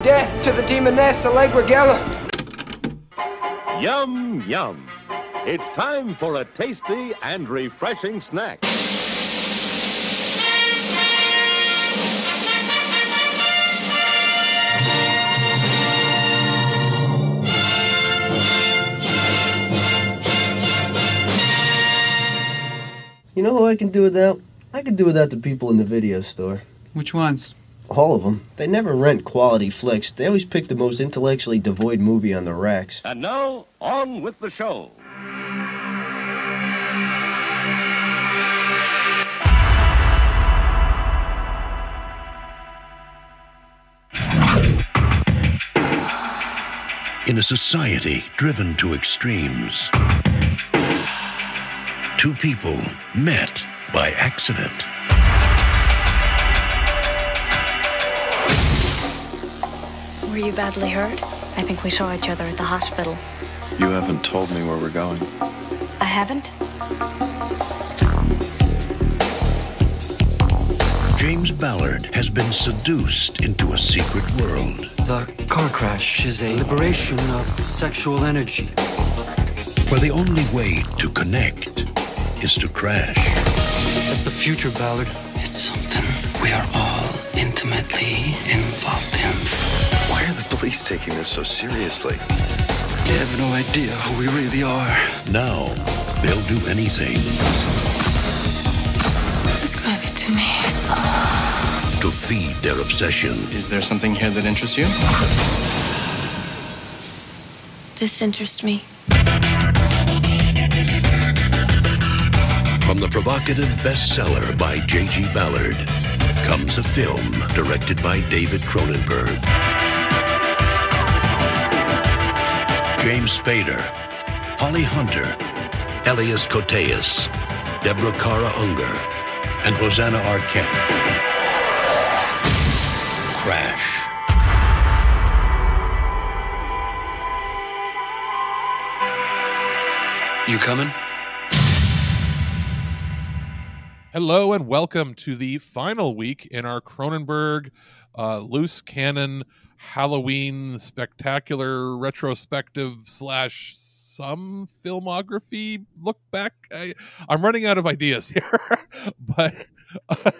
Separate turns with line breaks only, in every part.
Death to the demoness Allegra Geller.
Yum, yum. It's time for a tasty and refreshing snack.
You know who I can do without? I can do without the people in the video store.
Which ones?
All of them. They never rent quality flicks. They always pick the most intellectually devoid movie on the racks.
And now, on with the show.
In a society driven to extremes, two people met by accident.
Were you badly hurt? I think we saw each other at the hospital.
You haven't told me where we're going.
I haven't?
James Ballard has been seduced into a secret world.
The car crash is a liberation of sexual energy.
Where the only way to connect is to crash.
That's the future, Ballard. It's something we are all intimately involved in.
Why are police taking this so seriously?
They have no idea who we really are.
Now, they'll do anything
Describe it to me.
to feed their obsession.
Is there something here that interests you?
This interests me.
From the provocative bestseller by J.G. Ballard comes a film directed by David Cronenberg. James Spader, Holly Hunter, Elias Koteas, Deborah Kara Unger, and Rosanna Arquette. Crash.
You coming?
Hello and welcome to the final week in our Cronenberg uh, loose cannon Halloween spectacular retrospective slash some filmography look back. I, I'm running out of ideas here, but uh,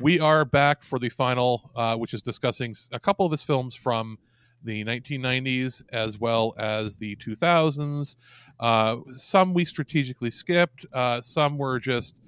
we are back for the final, uh, which is discussing a couple of his films from the 1990s as well as the 2000s. Uh, some we strategically skipped, uh, some were just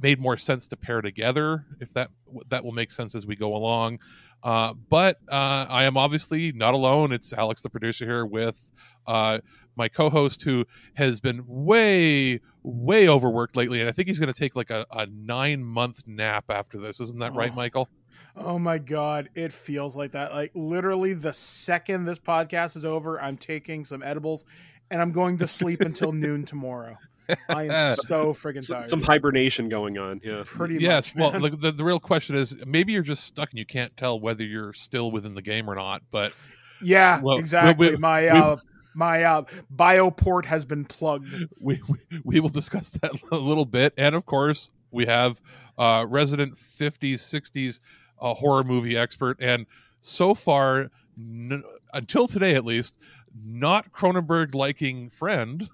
made more sense to pair together if that that will make sense as we go along uh, but uh, i am obviously not alone it's alex the producer here with uh, my co-host who has been way way overworked lately and i think he's going to take like a, a nine month nap after this isn't that right
Oh.
michael
Oh my god, it feels like that. Like literally the second this podcast is over, I'm taking some edibles and I'm going to sleep until noon tomorrow. I am so freaking
S-
tired.
some hibernation going on. Yeah.
Pretty
yes
much.
well
man.
the, the, the real question is maybe you're just stuck and you can't tell whether you're still within the game or not but
yeah,
well,
exactly.
we-
my
we-
uh my uh bioport has been plugged.
we, we we will discuss that a little bit and of course we have uh resident 50s 60s uh, horror movie expert and so far n- until today at least not cronenberg liking friend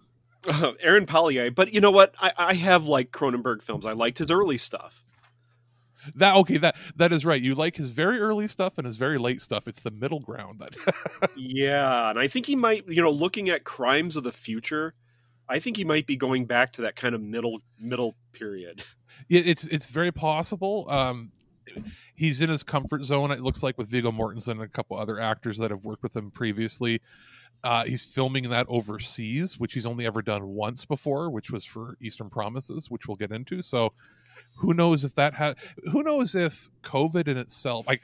Uh, Aaron Pollyea. But you know what? I, I have liked Cronenberg films. I liked his early stuff.
that okay that that is right you like his very early stuff and his very late stuff it's the middle ground that
yeah, and I think he might, you know, looking at Crimes of the Future, I think he might be going back to that kind of middle middle period.
Yeah, it's it's very possible. Um, he's in his comfort zone. It looks like with Viggo Mortensen and a couple other actors that have worked with him previously. Uh, he's filming that overseas, which he's only ever done once before, which was for Eastern Promises, which we'll get into. So, who knows if that had? Who knows if COVID in itself? Like,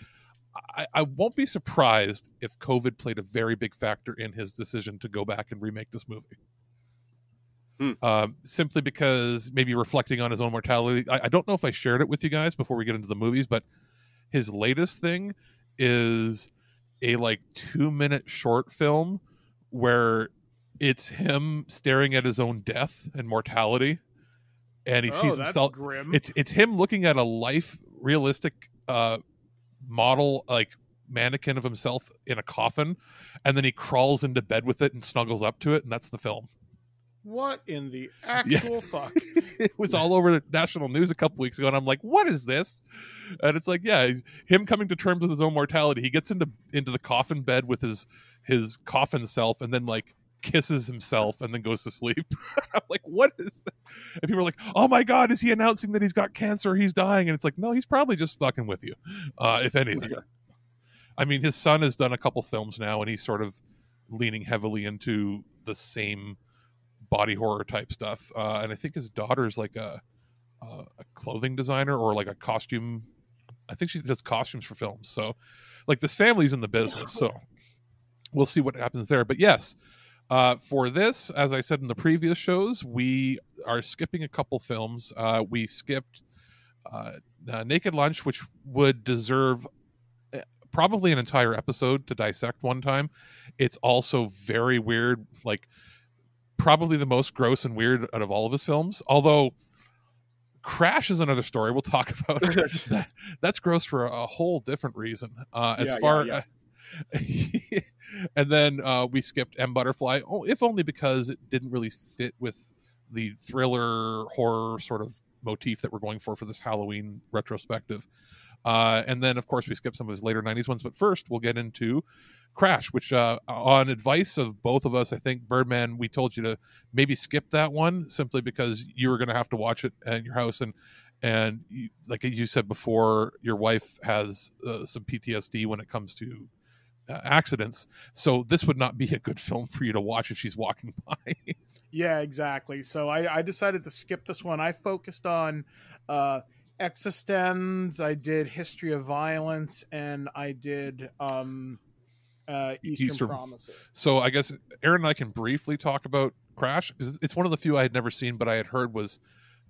I, I won't be surprised if COVID played a very big factor in his decision to go back and remake this movie.
Hmm.
Um, simply because maybe reflecting on his own mortality. I, I don't know if I shared it with you guys before we get into the movies, but his latest thing is a like two minute short film where it's him staring at his own death and mortality and he
Oh,
sees himself
grim.
it's it's him looking at a life realistic uh model like mannequin of himself in a coffin, and then he crawls into bed with it and snuggles up to it, and that's the film.
What in the actual fuck?
it was all over the national news a couple weeks ago, and I'm like, "What is this?" And it's like, yeah, he's, him coming to terms with his own mortality. He gets into into the coffin bed with his his coffin self, and then like kisses himself, and then goes to sleep. I'm like, "What is?" That? And people are like, "Oh my god, is he announcing that he's got cancer? He's dying?" And it's like, no, he's probably just fucking with you, uh, if anything. I mean, his son has done a couple films now, and he's sort of leaning heavily into the same body horror type stuff. Uh, and I think his daughter's like a, a a clothing designer or like a costume. I think she does costumes for films. So, like this family's in the business. So, we'll see what happens there. But yes, uh, for this, as I said in the previous shows, we are skipping a couple films. Uh, we skipped uh, uh, Naked Lunch, which would deserve uh, probably an entire episode to dissect one time. It's also very weird, like probably the most gross and weird out of all of his films. Although Crash is another story we'll talk about. that, that's gross for a, whole different reason. Uh, as
Yeah, yeah,
far
yeah.
and then uh, we skipped M Butterfly, if only because it didn't really fit with the thriller horror sort of motif that we're going for for this Halloween retrospective. Uh, and then, of course, we skipped some of his later 90s ones. But first, we'll get into Crash, which, uh, on advice of both of us, I think, Birdman, we told you to maybe skip that one simply because you were going to have to watch it at your house. And, and you, like you said before, your wife has uh, some PTSD when it comes to accidents. So this would not be a good film for you to watch if she's walking by.
Yeah, exactly. So I, I decided to skip this one. I focused on uh, Existenz, I did History of Violence, and I did um, uh, Eastern,
Eastern-
Promises.
So I guess Aaron and I can briefly talk about Crash because it's one of the few I had never seen, but I had heard was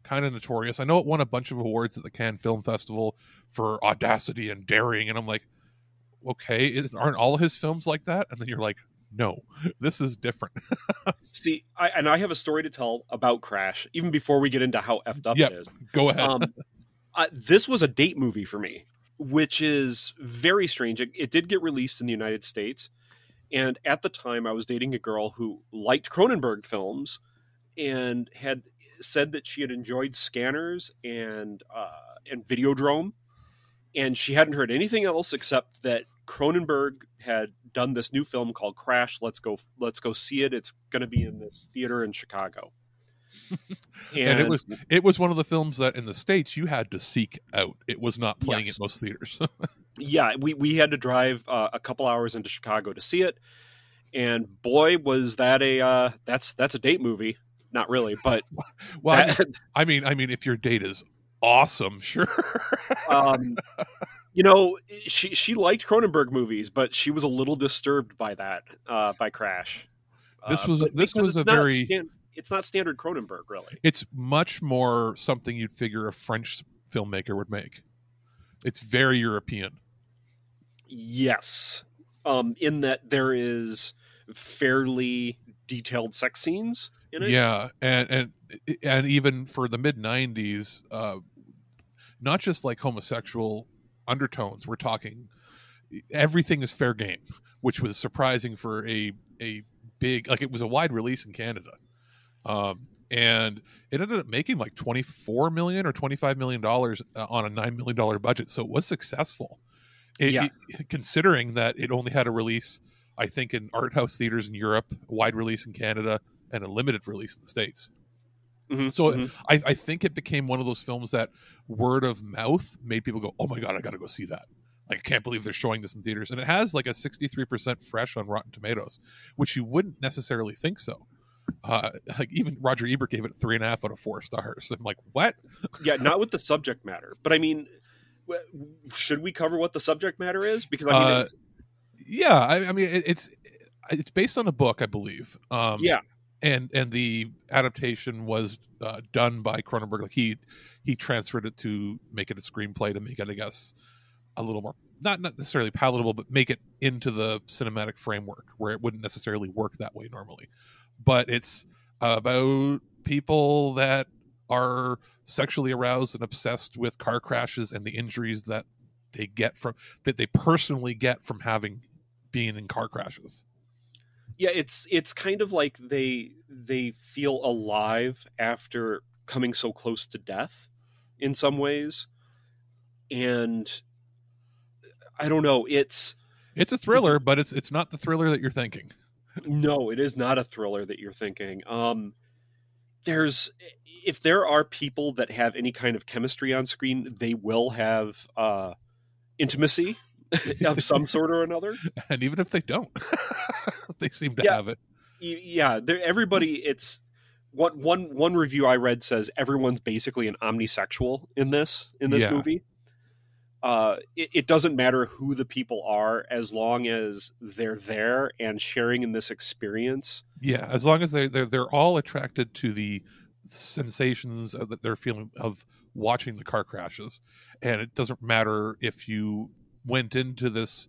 kind of notorious. I know it won a bunch of awards at the Cannes Film Festival for audacity and daring, and I'm like, okay, aren't all of his films like that? And then you're like, no, this is different.
See, I, and I have a story to tell about Crash, even before we get into how effed up
Yep.
it is.
Go ahead.
Um, uh, this was a date movie for me, which is very strange. It, it did get released in the United States, and at the time, I was dating a girl who liked Cronenberg films and had said that she had enjoyed Scanners and uh, and Videodrome, and she hadn't heard anything else except that Cronenberg had done this new film called Crash. Let's go, let's go see it. It's going to be in this theater in Chicago.
and, it was it was one of the films that in the states you had to seek out. It was not playing
Yes.
at most theaters.
yeah, we we had to drive uh, a couple hours into Chicago to see it, and boy, was that a uh, that's that's a date movie. Not really, but
well, I
that-
mean, I mean, I mean, if your date is awesome, sure.
um, you know, she she liked Cronenberg movies, but she was a little disturbed by that uh, by Crash.
This
Uh,
was-
but
this was a
not
very-
it's not standard Cronenberg, really.
it's much more something you'd figure a French filmmaker would make. It's very European.
Yes, um, in that there is fairly detailed sex scenes in it.
Yeah, and and and even for the mid '90s, uh, not just like homosexual undertones. We're talking everything is fair game, which was surprising for a a big like it was a wide release in Canada, um, and it ended up making like 24 million or 25 million dollars uh, on a nine million dollar budget. So it was successful. It,
Yeah.
it- considering that it only had a release, I think, in art house theaters in Europe, a wide release in Canada, and a limited release in the states.
Mhm,
So
mhm.
I, I think it became one of those films that word of mouth made people go, "Oh my god, I got to go see that!" Like I can't believe they're showing this in theaters, and it has like a sixty-three percent fresh on Rotten Tomatoes, which you wouldn't necessarily think so. Uh, like even Roger Ebert gave it three and a half out of four stars. I'm like, what?
yeah, not with the subject matter, but I mean, should we cover what the subject matter is? Because I mean,
Uh,
it's,
Yeah, I, I mean it, it's it's based on a book, I believe. Um,
yeah,
and and the adaptation was uh, done by Cronenberg. Like he he transferred it to make it a screenplay to make it, I guess, a little more not not necessarily palatable, but make it into the cinematic framework where it wouldn't necessarily work that way normally. But it's about people that are sexually aroused and obsessed with car crashes and the injuries that they get from that they personally get from having being in car crashes.
Yeah, it's it's kind of like they they feel alive after coming so close to death in some ways. And I don't know, it's
It's a thriller, but it's it's not the thriller that you're thinking.
no, it is not a thriller that you're thinking. Um there's if there are people that have any kind of chemistry on screen, they will have uh intimacy of some sort or another.
And even if they don't, they seem to
Yeah.
have it.
Yeah everybody it's what one one review i read says everyone's basically an omnisexual in this in this
Yeah.
movie uh it, it doesn't matter who the people are as long as they're there and sharing in this experience
Yeah, as long as they they're they're all attracted to the sensations that they're feeling of watching the car crashes, and it doesn't matter if you went into this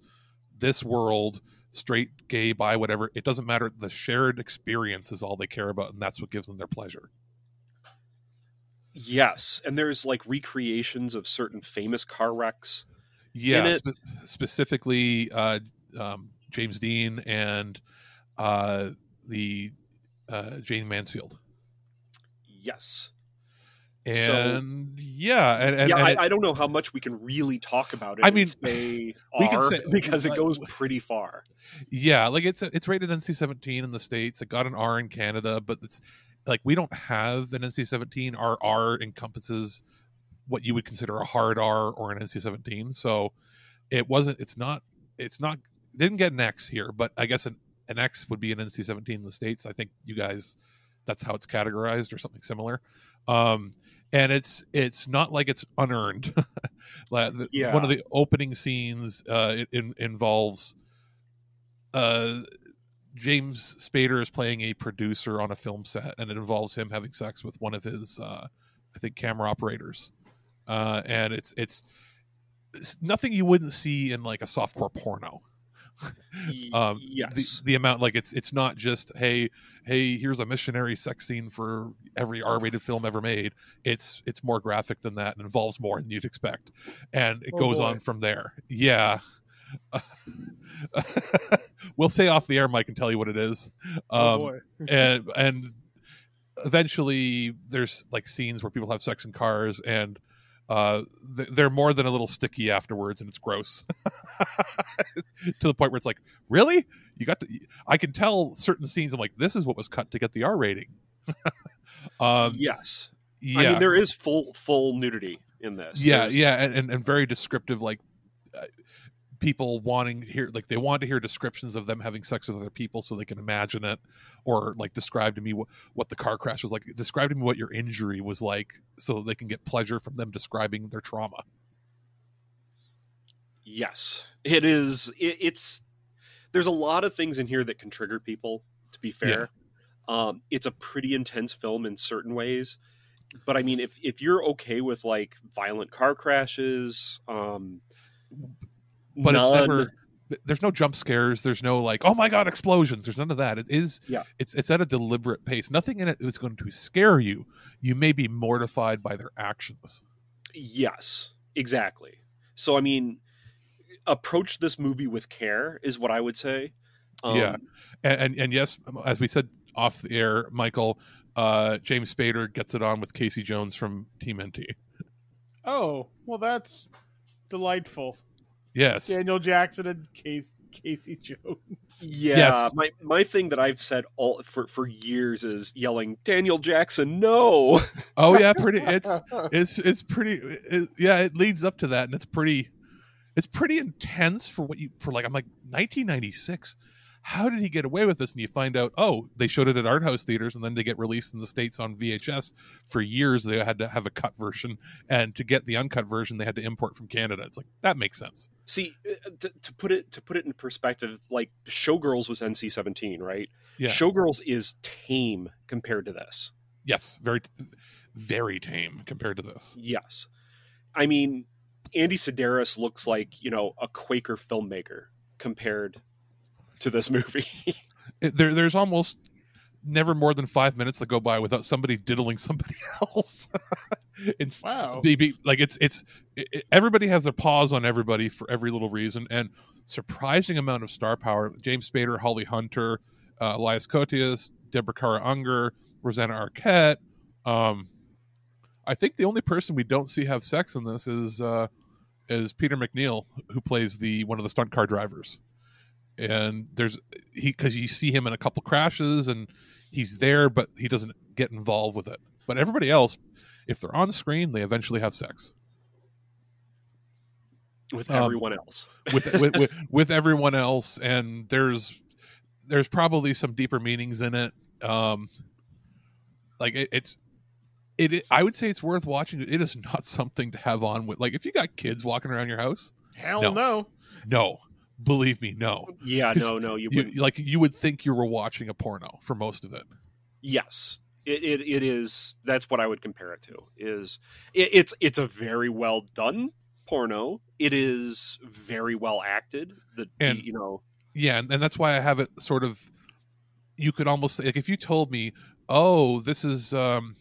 this world straight, gay, bi, whatever. It doesn't matter. The shared experience is all they care about, and that's what gives them their pleasure.
yes and there's like recreations of certain famous car wrecks
Yeah, spe- specifically uh, um, James Dean and uh, the uh, Jayne Mansfield,
yes
and yeah, and, and,
yeah
and
I,
it-
I don't know how much we can really talk about it
I mean,
say
we can say-
because it goes pretty far
Yeah, like it's it's rated NC-17 in the states. It got an R in Canada, but it's like we don't have an NC-17. Our R encompasses what you would consider a hard R or an NC-17. So it wasn't. It's not. It's not. Didn't get an X here, but I guess an, an X would be an NC-17 in the states. I think you guys, that's how it's categorized or something similar. Um, and it's it's not like it's unearned. Like, the-
Yeah.
One of the opening scenes uh, it, in, involves uh, James Spader is playing a producer on a film set, and it involves him having sex with one of his, uh, I think, camera operators. Uh, and it's it's it's nothing you wouldn't see in like a softcore porno. Um,
yes
the, the amount like it's it's not just hey hey here's a missionary sex scene for every R-rated film ever made. It's it's more graphic than that and involves more than you'd expect, and it
Oh,
goes
boy.
on from there. Yeah. we'll say off the air, Mike, and tell you what it is.
Oh,
Um,
boy.
and and eventually, there's like scenes where people have sex in cars, and uh, th- they're more than a little sticky afterwards, and it's gross to the point where it's like, really? You got to? I can tell certain scenes. I'm like, this is what was cut to get the R rating. um,
yes
yeah,
I mean, there is full full nudity in this.
yeah,
There's-
yeah, and, and, and very descriptive, like uh, people wanting to hear, like they want to hear descriptions of them having sex with other people so they can imagine it, or like describe to me what, what the car crash was like. Describe to me what your injury was like, so that they can get pleasure from them describing their trauma.
Yes, it is. It, it's there's a lot of things in here that can trigger people. To be fair, um, it's a pretty intense film in certain ways. But I mean, if if you're okay with like violent car crashes, um,
But it's never. There's no jump scares. There's no like, oh my god, explosions. There's none of that. It is.
Yeah.
It's it's at a deliberate pace. Nothing in it is going to scare you. You may be mortified by their actions.
Yes, exactly. So I mean, approach this movie with care is what I would say. Um,
yeah, and, and and yes, as we said off the air, Michael, uh, James Spader gets it on with Casey Jones from TMNT.
Oh, well, that's delightful.
Yes,
Daniel Jackson and Case, Casey Jones.
Yeah,
Yes.
my my thing that I've said all for for years is yelling Daniel Jackson, no.
oh yeah, pretty. It's it's it's pretty. It, yeah, it leads up to that, and it's pretty. It's pretty intense for what you for like. I'm like 1996. How did he get away with this? And you find out, oh, they showed it at art house theaters, and then they get released in the states on VHS. For years, they had to have a cut version, and to get the uncut version, they had to import from Canada. It's like that makes sense.
See, uh, to, to put it to put it in perspective, like Showgirls was NC-17, right?
Yeah.
Showgirls is tame compared to this.
Yes, very, very tame compared to this.
Yes, I mean, Andy Sidaris looks like you know a Quaker filmmaker compared to this movie.
There, there's almost never more than five minutes that go by without somebody diddling somebody else. it's
Wow.
be, like it's it's it, it- everybody has their paws on everybody for every little reason, and surprising amount of star power. James Spader, Holly Hunter, uh, Elias Koteas, Deborah Kara Unger, Rosanna Arquette. Um, I think the only person we don't see have sex in this is uh, is Peter MacNeill, who plays the one of the stunt car drivers. And there's he because you see him in a couple crashes and he's there, but he doesn't get involved with it. But everybody else, if they're on screen, they eventually have sex
with
Um,
everyone else.
with, with, with with everyone else, and there's there's probably some deeper meanings in it. Um, like it, it's it, it. I would say it's worth watching. It is not something to have on with. Like if you got kids walking around your house,
Hell
No.
no.
no, believe me, no.
Yeah, no, no, you,
You, like you would think you were watching a porno for most of it.
Yes, it, it it is. That's what I would compare it to. Is it, it's it's a very well done porno. It is very well acted. The, the- you know
Yeah, and, and that's why I have it sort of. You could almost like if you told me, "Oh, this is um,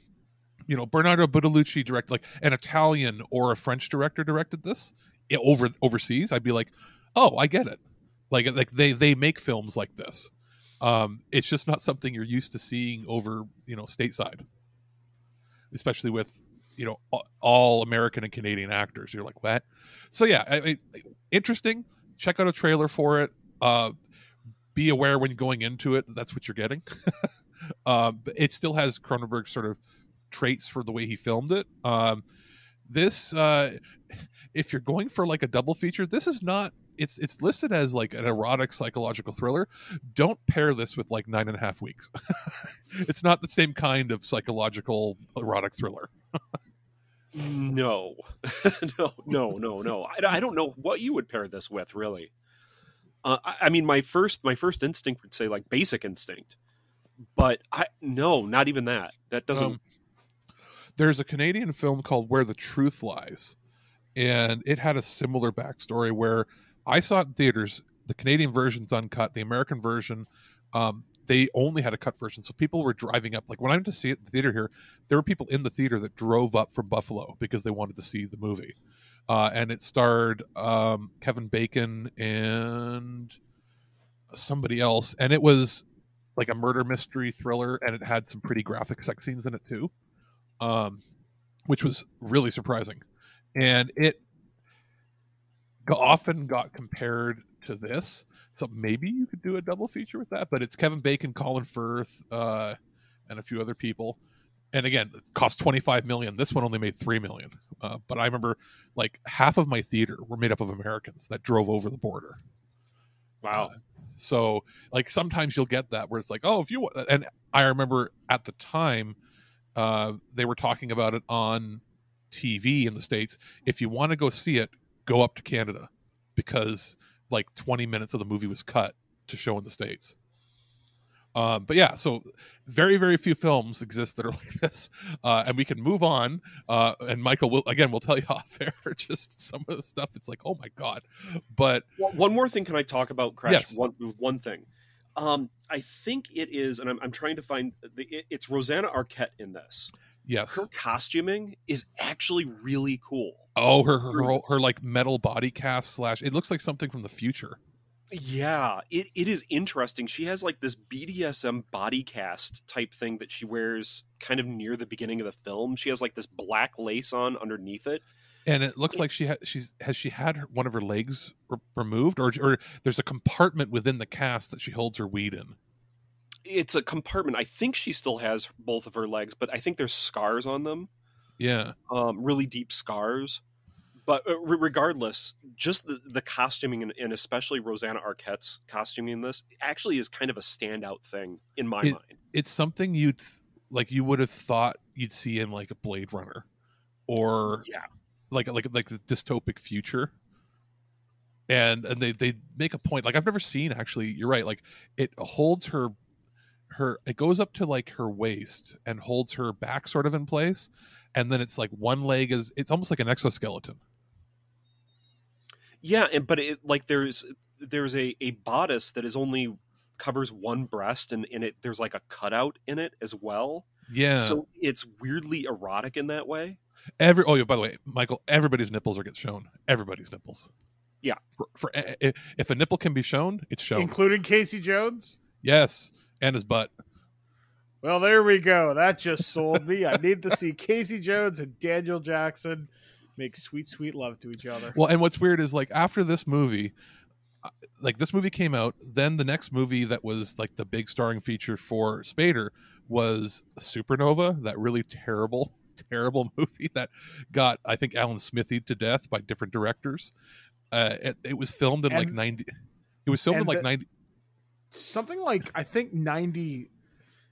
you know Bernardo Bertolucci direct like an Italian or a French director directed this over overseas," I'd be like, "Oh, I get it." Like like they they make films like this. Um, it's just not something you're used to seeing over you know stateside, especially with you know all, American and Canadian actors. You're like, what? So yeah, I, I, interesting. Check out a trailer for it. Uh, be aware when going into it that that's what you're getting. um, it still has Cronenberg sort of traits for the way he filmed it. Um, this, uh, if you're going for like a double feature, this is not. It's it's listed as like an erotic psychological thriller. Don't pair this with like nine and a half weeks. it's not the same kind of psychological erotic thriller.
no, no, no, no, no. I, I don't know what you would pair this with, really. Uh, I, I mean, my first my first instinct would say like Basic Instinct, but I no, not even that. That doesn't.
Um, there's a Canadian film called Where the Truth Lies, and it had a similar backstory where I saw it in theaters. The Canadian version's uncut. The American version, um, they only had a cut version. So people were driving up. Like when I went to see it in the theater here, there were people in the theater that drove up from Buffalo because they wanted to see the movie. Uh, and it starred um, Kevin Bacon and somebody else, and it was like a murder mystery thriller, and it had some pretty graphic sex scenes in it too um, which was really surprising. And it often got compared to this. So maybe you could do a double feature with that, but it's Kevin Bacon, Colin Firth, uh, and a few other people. And again, it cost 25 million. This one only made 3 million. Uh, but I remember like half of my theater were made up of Americans that drove over the border.
wow.
So like sometimes you'll get that where it's like, oh, if you wa-, and I remember at the time uh, they were talking about it on TV in the states. If you want to go see it, go up to Canada because like 20 minutes of the movie was cut to show in the states. Um, but yeah, so very very few films exist that are like this, uh, and we can move on. Uh, and Michael will again will tell you off air just some of the stuff. It's like oh my god, but
One one more thing, can I talk about Crash?
Yes.
One one thing. Um, I think it is, and I'm, I'm trying to find the. It, it's Rosanna Arquette in this.
yes,
Her costuming is actually really cool.
Oh her her, her her like metal body cast slash it looks like something from the future.
Yeah, it, it is interesting. She has like this BDSM body cast type thing that she wears kind of near the beginning of the film. She has like this black lace on underneath it.
and it looks like she ha- she's has she had her, one of her legs re- removed or or there's a compartment within the cast that she holds her weed in
It's a compartment. I think she still has both of her legs, but I think there's scars on them.
Yeah
um, really deep scars. But uh, regardless, just the, the costuming and, and especially Rosanna Arquette's costuming in this actually is kind of a standout thing in my
It-
mind.
it's something you'd like you would have thought you'd see in like a blade runner or
Yeah,
like like like the dystopic future and and they they make a point like i've never seen actually you're right like it holds her her it goes up to like her waist and holds her back sort of in place and then it's like one leg is it's almost like an exoskeleton
yeah, and but it like there's there's a, a bodice that is only covers one breast and, and it there's like a cutout in it as well.
yeah
So it's weirdly erotic in that way.
Every oh yeah, by the way, Michael, everybody's nipples are get shown. Everybody's nipples.
Yeah.
For, for eh, eh, if a nipple can be shown, it's shown.
including Casey Jones.
yes, and his butt.
Well, there we go. That just sold me. I need to see Casey Jones and Daniel Jackson make sweet, sweet love to each other.
Well, and what's weird is like after this movie, uh, like this movie came out, then the next movie that was like the big starring feature for Spader was Supernova, that really terrible, terrible movie that got I think Alan Smithee to death by different directors. Uh, it, it was filmed in like ninety. It was filmed in like
the-
ninety.
Something like I think 90,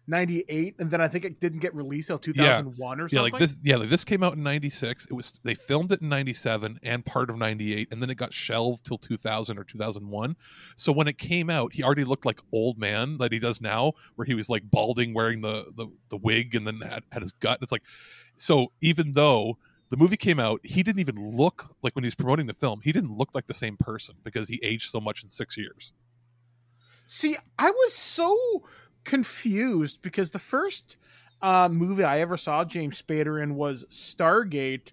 98, and then I think it didn't get released till two thousand one or something.
Yeah, like this. Yeah, like this came out in '96. It was they filmed it in '97 and part of '98, and then it got shelved till 2000 or 2001. So when it came out, he already looked like old man that he does now, where he was like balding, wearing the the, the wig, and then had, had his gut. It's like, so even though the movie came out, he didn't even look like when he was promoting the film. He didn't look like the same person because he aged so much in six years.
See, I was so confused because the first uh, movie I ever saw James Spader in was Stargate,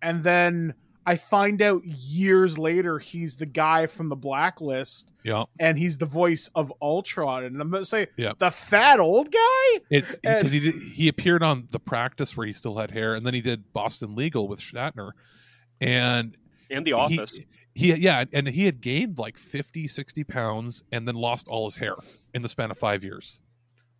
and then I find out years later he's the guy from the Blacklist,
Yeah,
and he's the voice of Ultron. And I'm gonna say
Yeah.
the fat old guy.
It's
And-
because he did, he appeared on The Practice where he still had hair, and then he did Boston Legal with Shatner, and
And The Office.
He, he yeah, and he had gained like 50, 60 pounds, and then lost all his hair in the span of five years.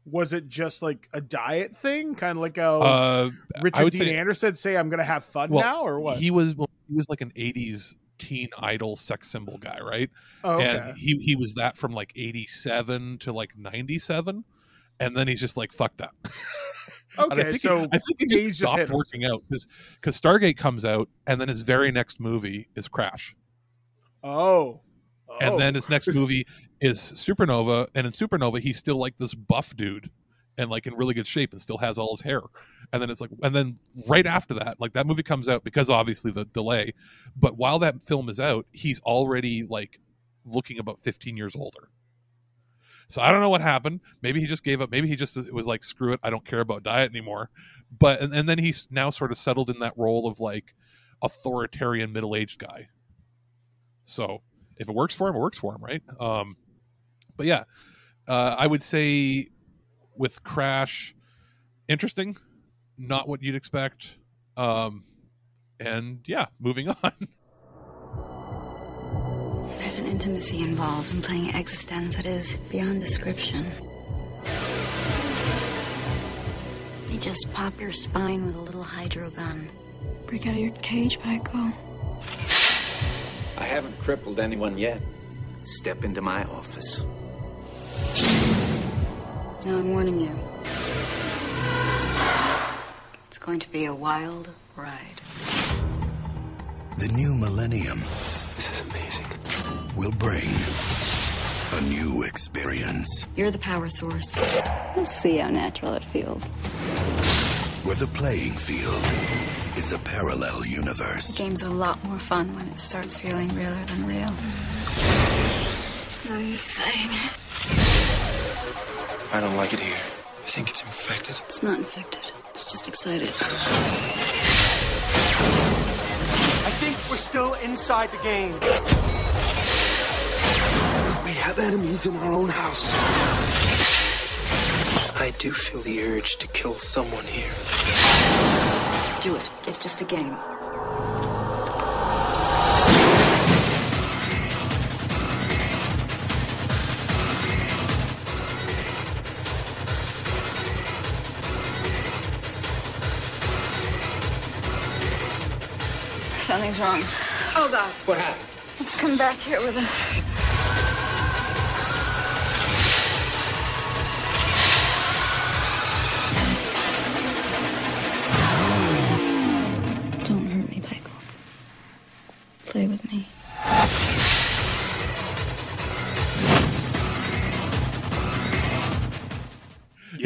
Was it just like a diet thing, kind of like a
Uh,
Richard Dean
say-
Anderson say, "I'm gonna have fun
well,
now," or what?
He was well, he was like an '80s teen idol sex symbol guy, right?
Oh, okay.
And he he was that from like '87 to like '97, and then he's just like, "Fuck that." And I
Okay,
think he-
so
I think he just
just
stopped
him.
working out because because Stargate comes out, and then his very next movie is Crash,
oh,
and
Oh.
then his next movie is Supernova, and in Supernova he's still like this buff dude, and like in really good shape, and still has all his hair, and then it's like, and then right after that, like that movie comes out because obviously the delay, but while that film is out, he's already like looking about 15 years older. So I don't know what happened. Maybe he just gave up. Maybe he just it was like, screw it, I don't care about diet anymore. But and, and then he's now sort of settled in that role of like authoritarian middle aged guy. So if it works for him, it works for him, right? Um, but yeah, uh, I would say with Crash, interesting, not what you'd expect. Um, and yeah, moving on.
There's an intimacy involved in playing eXistenZ that is beyond description. They just pop your spine with a little hydro gun. Break out of your cage, Michael.
I haven't crippled anyone yet. Step into my office.
Now I'm warning you. It's going to be a wild ride.
The new millennium. This is amazing. Will bring a new experience
You're the power source. We'll see how natural it feels.
where the playing field is a parallel universe.
The game's a lot more fun when it starts feeling realer than real. No use fighting it.
I don't like it here. I think it's infected.
It's not infected. It's just excited.
I think we're still inside the game.
We have enemies in our own house. I do feel the urge to kill someone here.
Do it. It's just a game. Something's wrong. Oh, God.
What happened?
Let's come back here with us.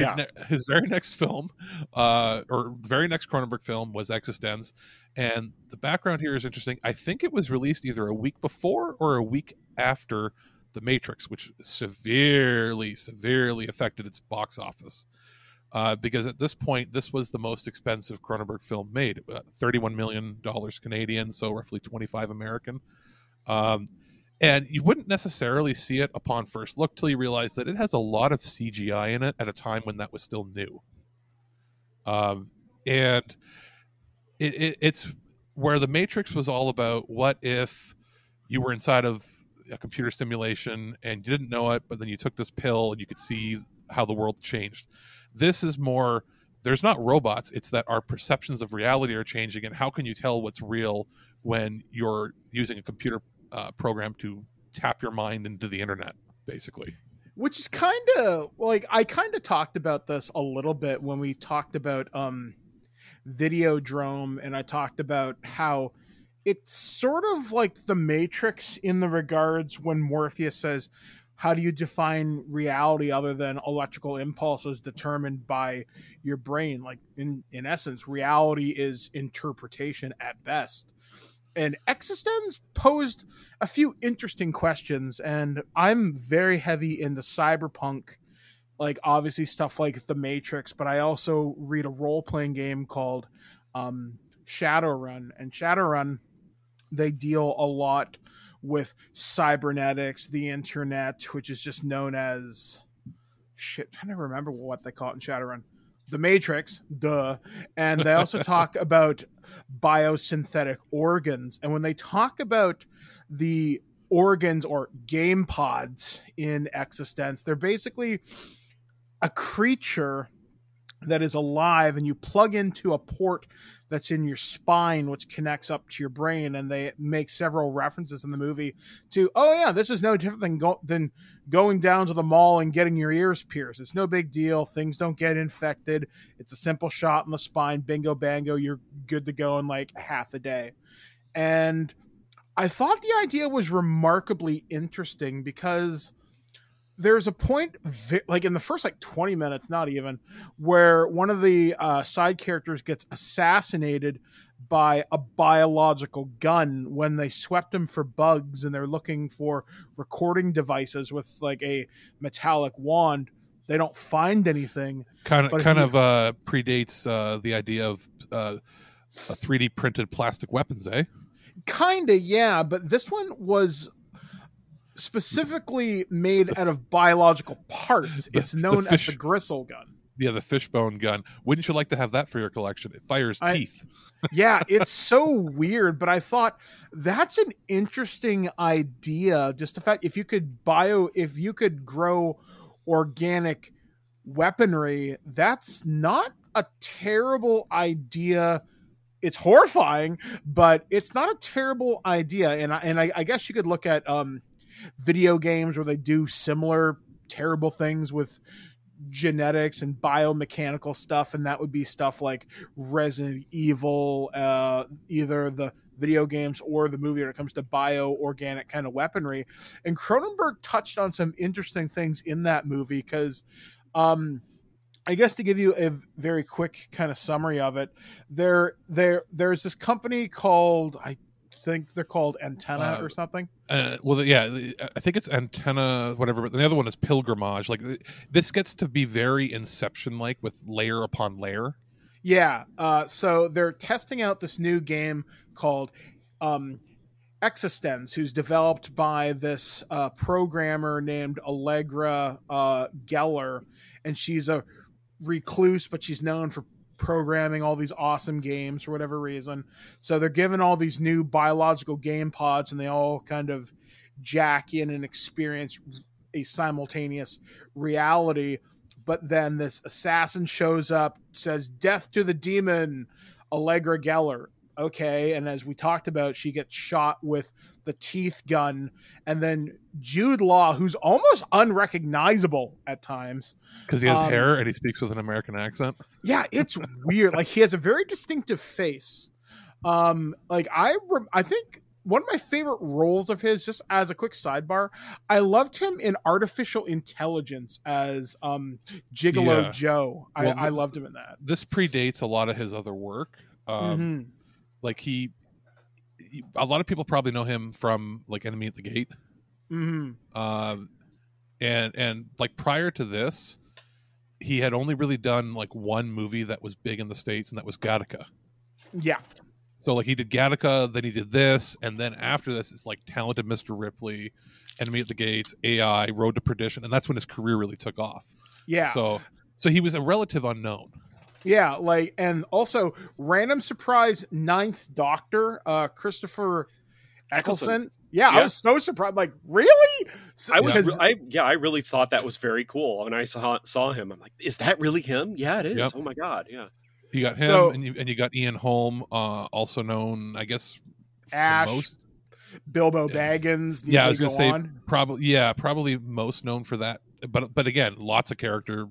Yeah.
his, ne- his very next film, uh, or very next Cronenberg film was eXistenZ, and the background here is interesting. I think it was released either a week before or a week after The Matrix, which severely, severely affected its box office. uh, because at this point, this was the most expensive Cronenberg film made, uh, thirty-one million dollars Canadian, so roughly twenty-five American. Um, and you wouldn't necessarily see it upon first look till you realize that it has a lot of CGI in it at a time when that was still new. Um, and it, it, it's where the Matrix was all about what if you were inside of a computer simulation and you didn't know it, but then you took this pill and you could see how the world changed. This is more there's not robots, it's that our perceptions of reality are changing and how can you tell what's real when you're using a computer uh, program to tap your mind into the internet basically.
Which is kind of like I kind of talked about this a little bit when we talked about um Videodrome and I talked about how it's sort of like the Matrix in the regards when Morpheus says, How do you define reality other than electrical impulses determined by your brain? Like, in, in essence, reality is interpretation at best. And eXistenZ posed a few interesting questions, and I'm very heavy into cyberpunk like obviously stuff like the matrix but i also read a role-playing game called um, shadowrun and shadowrun they deal a lot with cybernetics the internet which is just known as shit I'm trying to remember what they call it in shadowrun the matrix duh. And they also talk about biosynthetic organs. And when they talk about the organs or game pods in eXistenZ, they're basically a creature that is alive and you plug into a port that's in your spine which connects up to your brain and they make several references in the movie to oh yeah this is no different than go- than going down to the mall and getting your ears pierced. It's no big deal. Things don't get infected. It's a simple shot in the spine. Bingo bango. You're good to go in like half a day. And i thought the idea was remarkably interesting because there's a point like in the first like 20 minutes not even where one of the uh, side characters gets assassinated by a biological gun when they swept him for bugs and they're looking for recording devices with like a metallic wand. They don't find anything
kind of kind he, of uh predates uh the idea of uh 3d printed plastic weapons eh?
Kind of yeah but this one was specifically made out of biological parts. The, it's known the fish, as the gristle gun.
Yeah, the fishbone gun. Wouldn't you like to have that for your collection? It fires I, teeth.
yeah, it's so weird, but I thought that's an interesting idea. Just the fact if you could bio, if you could grow organic weaponry, that's not a terrible idea it's horrifying, but it's not a terrible idea. And I, and I, I guess you could look at um, video games where they do similar terrible things with genetics and biomechanical stuff and that would be stuff like resident evil uh, either the video games or the movie when it comes to bio organic kind of weaponry. And cronenberg touched on some interesting things in that movie because um, I guess to give you a very quick kind of summary of it, there there there's this company called I think they're called Antenna uh, or something.
Uh, well, yeah, I think it's Antenna, whatever. But the other one is Pilgrimage. Like this gets to be very Inception-like with layer upon layer.
Yeah. Uh, so they're testing out this new game called um, eXistenZ, who's developed by this uh, programmer named Allegra uh, Geller, and she's a recluse, but she's known for programming all these awesome games for whatever reason. So they're given all these new biological game pods and they all kind of jack in and experience a simultaneous reality. But then this assassin shows up, says, Death to the demon, Allegra Geller okay. And as we talked about, she gets shot with the teeth gun. And then Jude Law, who's almost unrecognizable at times.
Because he has um, hair and he speaks with an American accent.
Yeah, it's weird. Like he has a very distinctive face. Um, like I, I think one of my favorite roles of his, just as a quick sidebar, I loved him in Artificial Intelligence as um, Gigolo yeah. Joe. I, well, I, loved him in that.
This predates a lot of his other work. Um, mm-hmm. Like he, he, a lot of people probably know him from like Enemy at the Gate.
Mm-hmm.
Uh, and and like prior to this, he had only really done like one movie that was big in the states, and that was Gattaca.
Yeah.
So like he did Gattaca, then he did this, and then after this, it's like Talented Mr. Ripley, Enemy at the Gates, AI, Road to Perdition, and that's when his career really took off.
Yeah.
So so he was a relative unknown.
Yeah, like and also random surprise ninth Doctor, uh Christopher Eccleston.
Eccleston.
Yeah, I was so surprised. Like, really? So-
I was, re- I yeah, I really thought that was very cool when I saw saw him. I'm like, is that really him? Yeah, it is.
Yep.
Oh my god, yeah.
You got him,
So-
and you and you got Ian Holm, uh, also known, I guess,
Ash,
most-
Bilbo Baggins.
yeah, I was gonna
go
say
on?
probably yeah, probably most known for that. But but again, lots of character,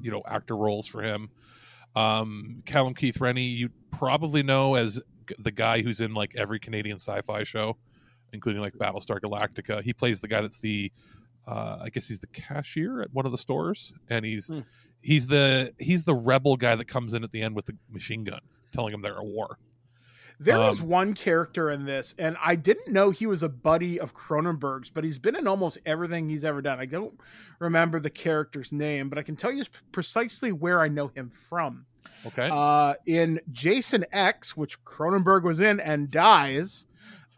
you know, actor roles for him. Um, Callum Keith Rennie, you probably know as the guy who's in like every Canadian sci-fi show, including like Battlestar Galactica. He plays the guy that's the, uh, I guess he's the cashier at one of the stores, and he's
Hmm.
he's the he's the rebel guy that comes in at the end with the machine gun, telling him they're at war.
There is
Um,
one character in this, and I didn't know he was a buddy of Cronenberg's, but he's been in almost everything he's ever done. I don't remember the character's name, but I can tell you precisely where I know him from.
Okay,
Uh, in Jason X, which Cronenberg was in and dies,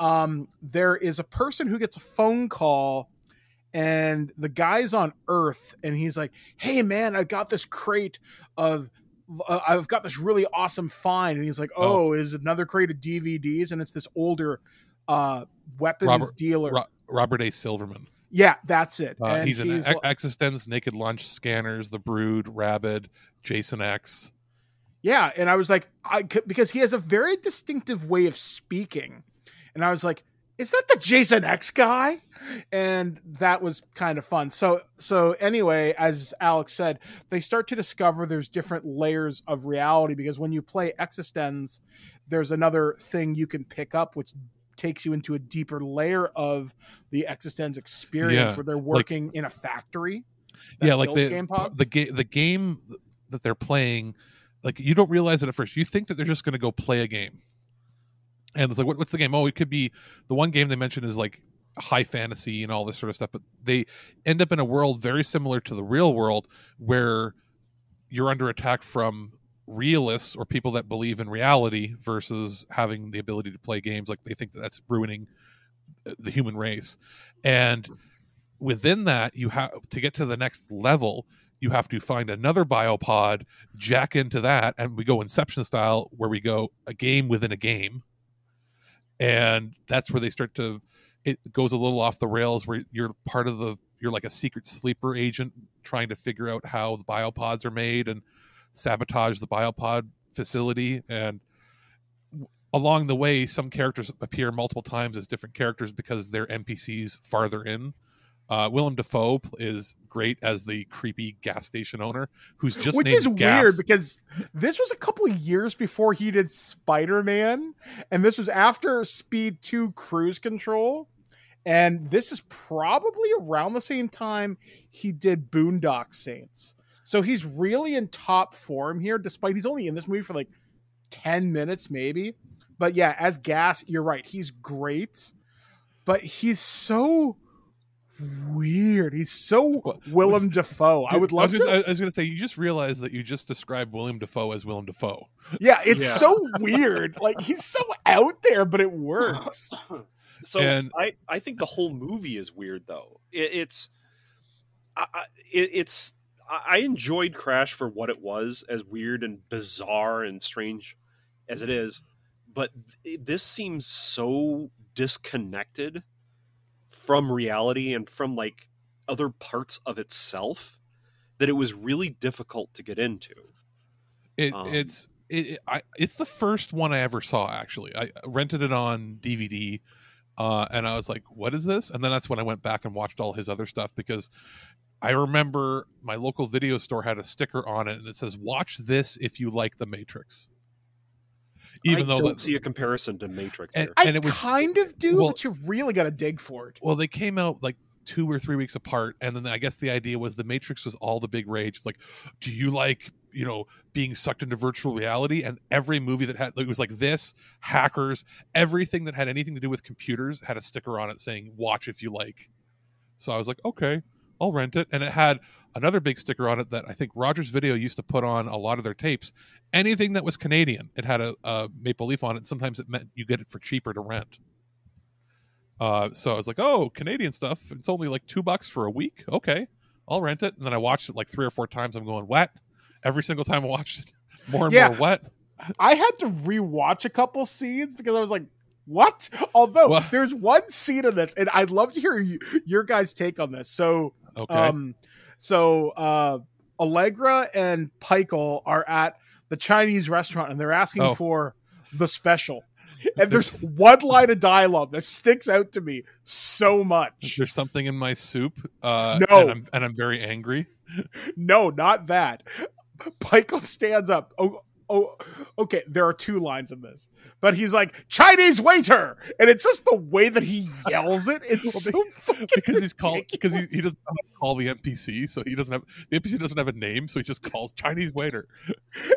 um, there is a person who gets a phone call, and the guy's on Earth, and he's like, "Hey, man, I got this crate of." uh, I've got this really awesome find, and he's like, "Oh,
Oh.
is another crate of DVDs?" And it's this older uh, weapons
Robert-
dealer.
Ro- Robert A. Silverman.
yeah, that's it.
Uh,
and
he's in
he's
eXistenZ, Naked Lunch, Scanners, The Brood, Rabid, Jason X.
Yeah, and I was like, I because he has a very distinctive way of speaking, and I was like, is that the Jason X guy? And that was kind of fun. So, so anyway, as Alex said, they start to discover there's different layers of reality because when you play eXistenZ, there's another thing you can pick up which takes you into a deeper layer of the eXistenZ experience
Yeah,
where they're
like-
working in a factory.
yeah, like the
game pods.
the game the game that they're playing, like you don't realize it at first. You think that they're just going to go play a game, and it's like, what, what's the game? Oh, it could be the one game they mentioned is like high fantasy and all this sort of stuff, but they end up in a world very similar to the real world where you're under attack from realists or people that believe in reality versus having the ability to play games. Like they think that that's ruining the human race. And within that you have to get to the next level you have to find another biopod jack into that and we go inception style where we go a game within a game and that's where they start to it goes a little off the rails where you're part of the you're like a secret sleeper agent trying to figure out how the biopods are made and sabotage the biopod facility. And along the way some characters appear multiple times as different characters because they're npcs farther in uh, Willem Dafoe is great as the creepy gas station owner who's just
which is
Gas.
weird because this was a couple of years before he did Spider-Man, and this was after Speed 2 Cruise Control, and this is probably around the same time he did Boondock Saints. So he's really in top form here, despite he's only in this movie for like 10 minutes, maybe. But yeah, as Gas, you're right. He's great, but he's so weird. He's so Willem Dafoe. I would love
was just-
to.
I was going to say, you just realized that you just described William Defoe as Willem Dafoe.
Yeah, it's
Yeah.
so weird. Like he's so out there, but it works.
So
And-
I, I think the whole movie is weird though. It, it's I, I- it, it's I I enjoyed Crash for what it was, as weird and bizarre and strange as it is, but th- this seems so disconnected from reality and from like other parts of itself that it was really difficult to get into.
It,
Um,
it's it, it- I, it's the first one I ever saw. Actually, I rented it on DVD, uh, and I was like, "What is this?" And then that's when I went back and watched all his other stuff because I remember my local video store had a sticker on it, and it says, "Watch this if you like The Matrix." Even
I
though
don't
the-
see a comparison to Matrix.
And-
here.
I
and it was-
kind of do,
well-
but you really got to dig for it.
well, they came out like two or three weeks apart, and then I guess the idea was the Matrix was all the big rage. It's like, do you like you know being sucked into virtual reality? And every movie that had it was like this, hackers, everything that had anything to do with computers had a sticker on it saying "Watch if you like." So I was like, okay, I'll rent it. And it had another big sticker on it that I think Rogers Video used to put on a lot of their tapes. Anything that was Canadian, it had a, a maple leaf on it. Sometimes it meant you get it for cheaper to rent. Uh, so I was like, oh, Canadian stuff. It's only like two bucks for a week. Okay, I'll rent it. And then I watched it like three or four times. I'm going, what? Every single time I watched it, more and
Yeah.
more what?
I had to rewatch a couple scenes because I was like, what? Although
Well-
there's one scene in this, and I'd love to hear you, your guys' take on this. So,
Okay.
um, so uh, Allegra and Pikul are at the Chinese restaurant, and they're asking
Oh.
for the special. And there's one line of dialogue that sticks out to me so much.
There's something in my soup. Uh,
No.
and I'm, and I'm very angry.
No, not that. Pikul stands up. Oh, oh, okay. There are two lines in this, but he's like Chinese waiter, and it's just the way that he yells it. It's so fucking
because he's called because he, he doesn't call the NPC, so he doesn't have the NPC doesn't have a name, so he just calls Chinese waiter.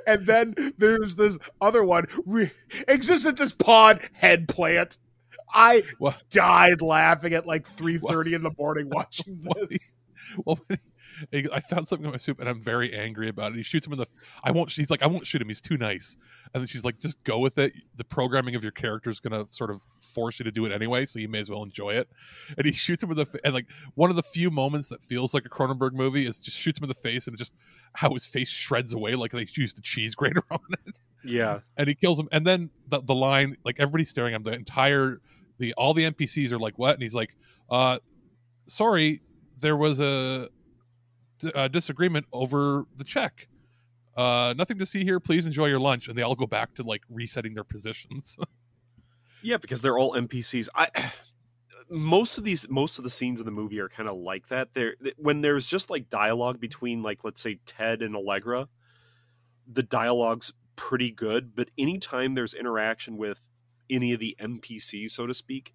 And then there's this other one. Re- existence is pod head plant. I
What?
died laughing at like three thirty in the morning watching this.
Well, I found something in my soup and I'm very angry about it. He shoots him in the. I won't. He's like, I won't shoot him. He's too nice. And then she's like, just go with it. The programming of your character is gonna sort of force you to do it anyway, so you may as well enjoy it. And he shoots him in the. And like one of the few moments that feels like a Cronenberg movie is just shoots him in the face and just how his face shreds away like they used a cheese grater on it.
Yeah.
and he kills him. And then the, the line, like everybody's staring at him. The entire, the all the NPCs are like, "What?" And he's like, "Uh, sorry, there was a, a disagreement over the check. Uh, nothing to see here. Please enjoy your lunch." And they all go back to like resetting their positions.
Yeah, because they're all NPCs. I most of these most of the scenes in the movie are kind of like that. There when there's just like dialogue between like let's say Ted and Allegra, the dialogue's pretty good, but anytime there's interaction with any of the NPCs so to speak,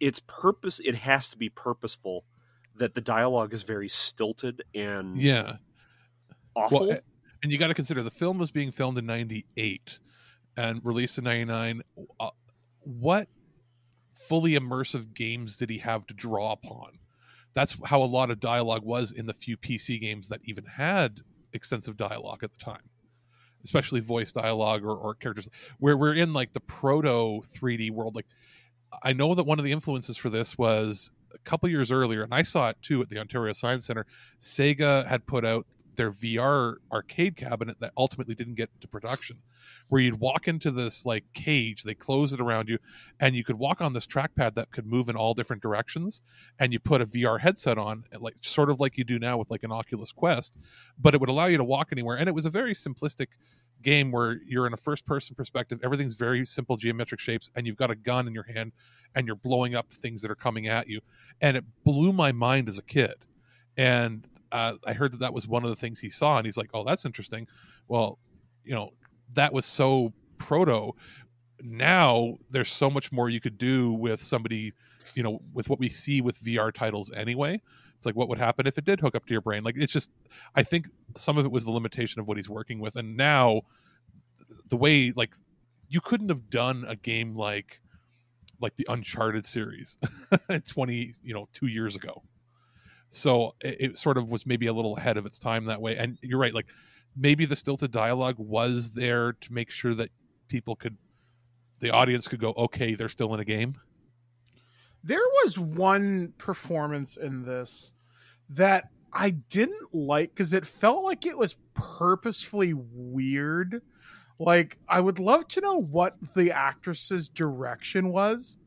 it's purpose it has to be purposeful that the dialogue is very stilted and
yeah.
awful.
Well, and you got to consider the film was being filmed in 98 and released in 99 uh, what fully immersive games did he have to draw upon that's how a lot of dialogue was in the few pc games that even had extensive dialogue at the time especially voice dialogue or, or characters where we're in like the proto 3d world like i know that one of the influences for this was a couple years earlier and i saw it too at the ontario science center. Sega had put out their VR arcade cabinet that ultimately didn't get into production, where you'd walk into this like cage, they close it around you, and you could walk on this trackpad that could move in all different directions, and you put a VR headset on, like sort of like you do now with like an Oculus Quest, but it would allow you to walk anywhere, and it was a very simplistic game where you're in a first person perspective everything's very simple geometric shapes and you've got a gun in your hand and you're blowing up things that are coming at you and it blew my mind as a kid and uh, I heard that that was one of the things he saw, and he's like, "Oh, that's interesting." Well, you know, that was so proto. Now there's so much more you could do with somebody, you know, with what we see with VR titles anyway. It's like what would happen if it did hook up to your brain? Like it's just, I think some of it was the limitation of what he's working with, and now the way like you couldn't have done a game like like the Uncharted series 20, you know, two years ago. So it, it sort of was maybe a little ahead of its time that way. And you're right like maybe the stilted dialogue was there to make sure that people could the audience could go okay they're still in a game.
There was one performance in this that I didn't like because it felt like it was purposefully weird. Like, I would love to know what the actress's direction was,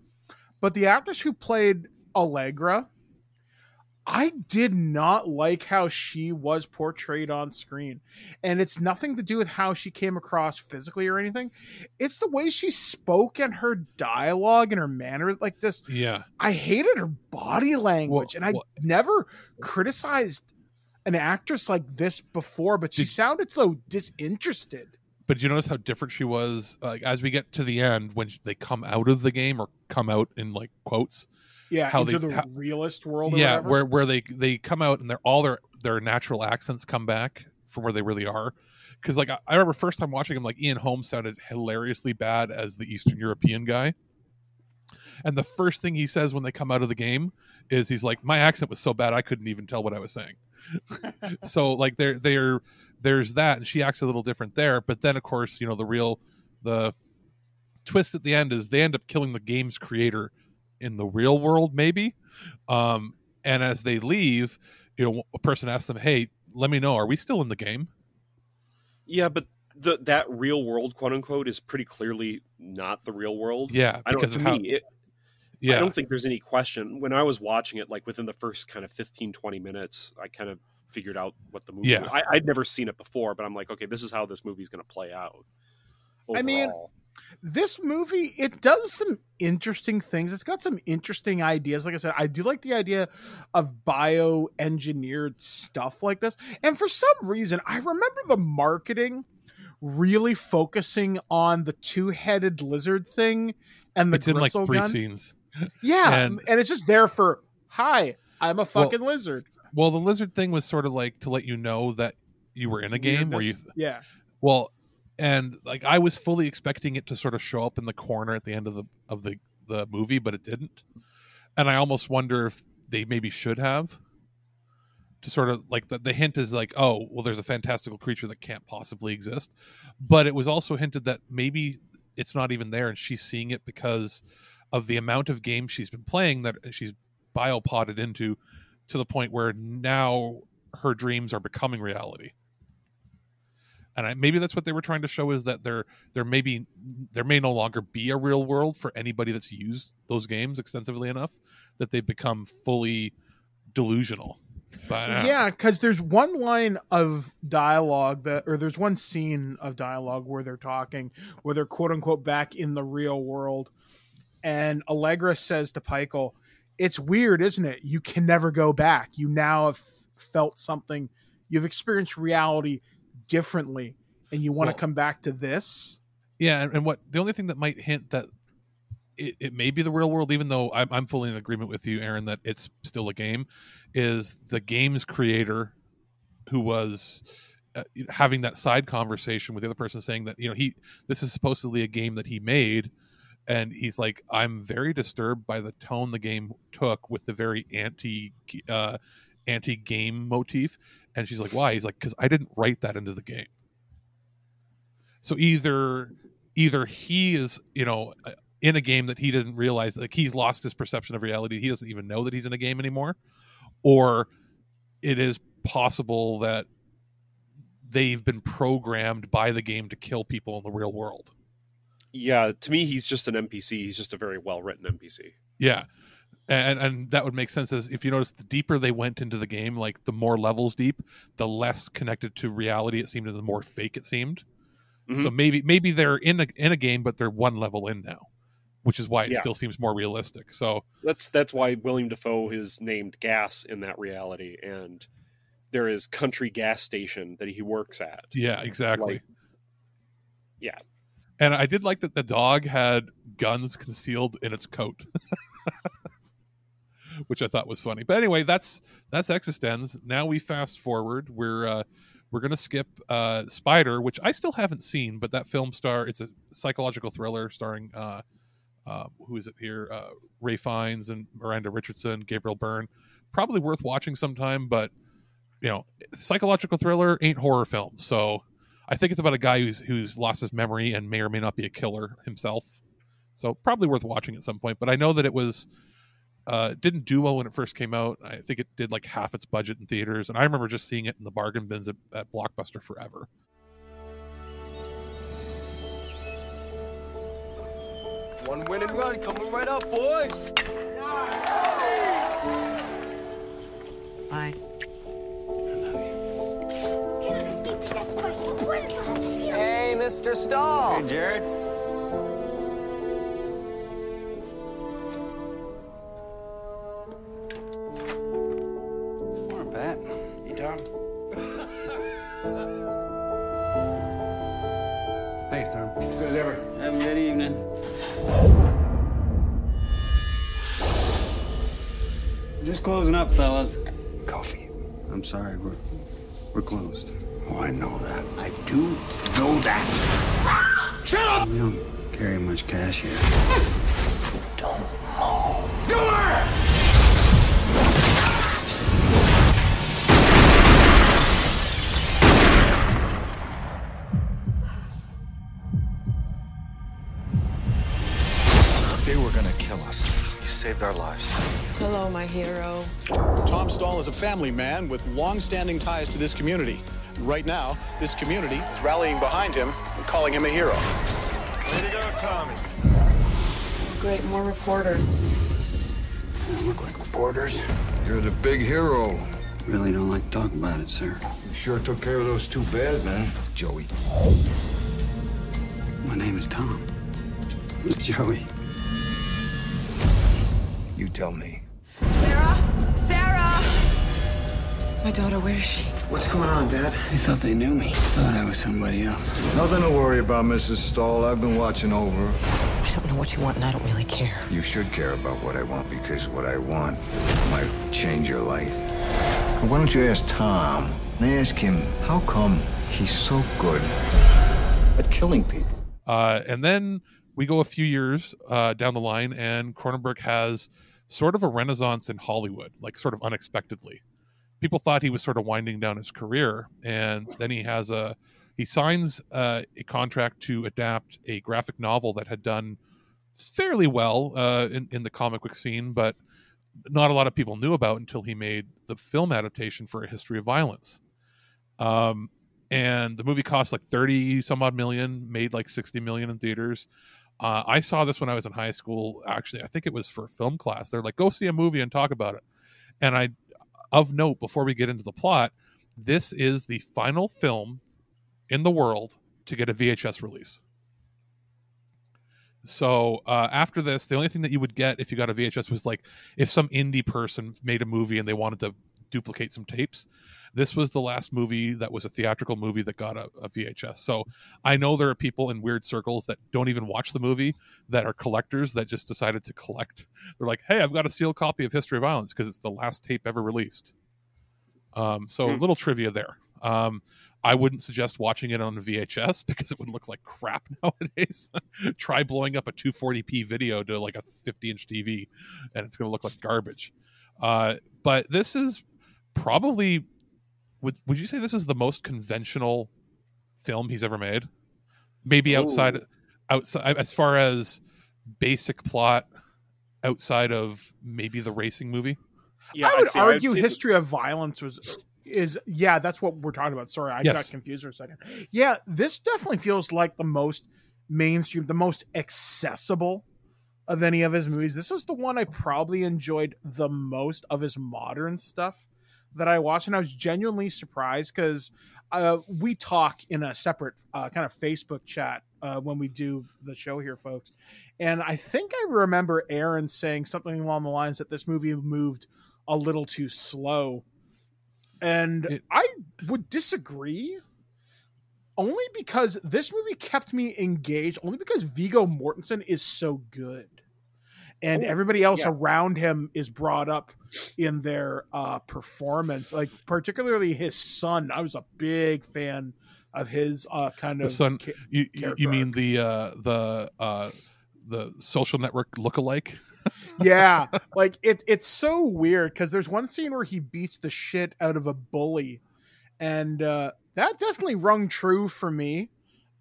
but the actress who played Allegra, I did not like how she was portrayed on screen. And it's nothing to do with how she came across physically or anything. It's the way she spoke and her dialogue and her manner like this.
yeah
I hated her body language, and I
well-
never criticized an actress like this before, but she sounded so disinterested.
but did you notice how different she was like as we get to the end when they come out of the game or come out in like quotes
Yeah,
How
into
they-
the
how-
realist world. Or
yeah
whatever.
where where they they come out and they're all their their natural accents come back from where they really are because like I, I remember first time watching him like ian holmes sounded hilariously bad as the eastern european guy And the first thing he says when they come out of the game is he's like, "My accent was so bad I couldn't even tell what I was saying." so like there there there's that, and she acts a little different there. But then of course you know the real the twist at the end is they end up killing the game's creator in the real world maybe um and as they leave you know a person asks them hey let me know are we still in the game
Yeah, but the that real world quote unquote is pretty clearly not the real world.
yeah
I don't to
of how
me it,
yeah
I don't think there's any question. When I was watching it, like within the first kind of 15, 20 minutes, I kind of figured out what the movie
Yeah.
I, I'd never seen it before, but I'm like, okay, this is how this movie's gonna play out.
I mean,
overall.
This movie it does some interesting things. It's got some interesting ideas. Like i said i do like the idea of bioengineered stuff like this. And for some reason i remember the marketing really focusing on the two-headed lizard thing and the
it's in like three
gun.
scenes.
Yeah
and-
and, it's just there for hi i'm a
Well,
fucking lizard.
well the lizard thing was sort of like to let you know that you were in a game where you
yeah.
Well, and like I was fully expecting it to sort of show up in the corner at the end of the of the the movie, but it didn't. And I almost wonder if they maybe should have to sort of like the, the hint is like, oh, well, there's a fantastical creature that can't possibly exist, but it was also hinted that maybe it's not even there, and she's seeing it because of the amount of games she's been playing that she's biopoded into, to the point where now her dreams are becoming reality and I, maybe that's what they were trying to show is that there there may be there may no longer be a real world for anybody that's used those games extensively enough that they've become fully delusional. But uh,
yeah because there's one line of dialogue that or there's one scene of dialogue where they're talking where they're quote unquote back in the real world and allegra says to Pikul, it's weird isn't it? You can never go back. You now have felt something. You've experienced reality differently and you want to
Well-
come back to this?
Yeah, and, and what the only thing that might hint that it, it may be the real world, even though I'm, I'm fully in agreement with you, Aaron, that it's still a game, is the game's creator who was uh, having that side conversation with the other person saying that you know he this is supposedly a game that he made and he's like i'm very disturbed by the tone the game took with the very anti uh anti game motif and she's like why he's like because i didn't write that into the game so either either he is you know uh, in a game that he didn't realize like he's lost his perception of reality he doesn't even know that he's in a game anymore or it is possible that they've been programmed by the game to kill people in the real world
yeah, to me, he's just an NPC. He's just a very well written NPC.
Yeah. And and that would make sense as if you notice the deeper they went into the game, like the more levels deep, the less connected to reality it seemed and the more fake it seemed.
Mhm.
So maybe maybe they're in a in a game but they're one level in now, which is why it
Yeah.
still seems more realistic. So
That's that's why William Dafoe is named Gas in that reality, and there is Country Gas Station that he works at.
yeah, exactly.
Like, yeah,
And I did like that the dog had guns concealed in its coat. Which I thought was funny. But anyway, that's that's eXistenZ. Now we fast forward. We're uh we're gonna skip uh Spider, which I still haven't seen, but that film star it's a psychological thriller starring uh uh, who is it here? Uh, Ralph Fiennes and Miranda Richardson, Gabriel Byrne. Probably worth watching sometime, but you know, psychological thriller ain't horror film. So I think it's about a guy who's who's lost his memory and may or may not be a killer himself. So probably worth watching at some point. But I know that it was uh, didn't do well when it first came out. I think it did like half its budget in theaters, and I remember just seeing it in the bargain bins at, at Blockbuster forever.
One win and run coming right up, boys.
Bye.
Hey, Mr. Stall.
Hey, Jared. Just closing up, fellas. Coffee. I'm sorry, we're we're closed. Oh, I know that. I do know that. Shut up! We don't carry much cash here.
Don't move.
Do!
Saved our lives.
Hello, my hero.
Tom Stall is a family man with long-standing ties to this community. Right now, this community is rallying behind him and calling him a hero.
Way to go, Tommy.
Great, more reporters.
Look like reporters.
You're the big hero.
Really don't like to talk about it, sir.
You sure took care of those two bad men, Joey.
My name is Tom. It's Joey.
You tell me.
Sarah? Sarah! My daughter, where is she?
What's going on, Dad? They thought they knew me. Thought I was somebody else.
Nothing to worry about, Mrs. Stall. I've been watching over.
I don't know what you want, and I don't really care.
You should care about what I want because what I want might change your life. Why don't you ask Tom and ask him how come he's so good at killing people?
Uh, and then we go a few years uh, down the line, and Cronenberg has sort of a renaissance in Hollywood, like sort of unexpectedly. People thought he was sort of winding down his career, and then he has a he signs uh, a contract to adapt a graphic novel that had done fairly well uh, in in the comic book scene, but not a lot of people knew about until he made the film adaptation for A History of Violence. Um, and the movie cost like 30 some odd million, made like 60 million in theaters. Uh, I saw this when I was in high school. Actually, I think it was for film class. They're like, go see a movie and talk about it. And I, of note, before we get into the plot, this is the final film in the world to get a VHS release. So uh, after this, the only thing that you would get if you got a VHS was like if some indie person made a movie and they wanted to duplicate some tapes. This was the last movie that was a theatrical movie that got a, a, VHS. So I know there are people in weird circles that don't even watch the movie that are collectors that just decided to collect. They're like, hey, I've got a sealed copy of History of Violence because it's the last tape ever released. Um, so a
Hmm.
little trivia there. Um, I wouldn't suggest watching it on a VHS because it would look like crap nowadays. Try blowing up a 240p video to like a 50 inch TV and it's going to look like garbage. Uh, but this is probably would would you say this is the most conventional film he's ever made? Maybe outside
Ooh.
outside as far as basic plot outside of maybe the racing movie.
I would
see, I'd
argue history of violence was is yeah, that's what we're talking about. Sorry, I
Yes.
got confused for a second. Yeah, this definitely feels like the most mainstream, the most accessible of any of his movies. This is the one I probably enjoyed the most of his modern stuff that I watched, and I was genuinely surprised because uh, we talk in a separate uh, kind of Facebook chat uh, when we do the show here, folks. And I think I remember Aaron saying something along the lines that this movie moved a little too slow. And I would disagree only because this movie kept me engaged, only because Viggo Mortensen is so good. And
Oh,
everybody else
yeah.
around him is brought up in their uh, performance, like particularly his son. I was a big fan of his uh, kind
The
of
son,
ca-
you you- mean the uh, the uh, the social network lookalike?
yeah like it it's so weird because there's one scene where he beats the shit out of a bully and uh that definitely rung true for me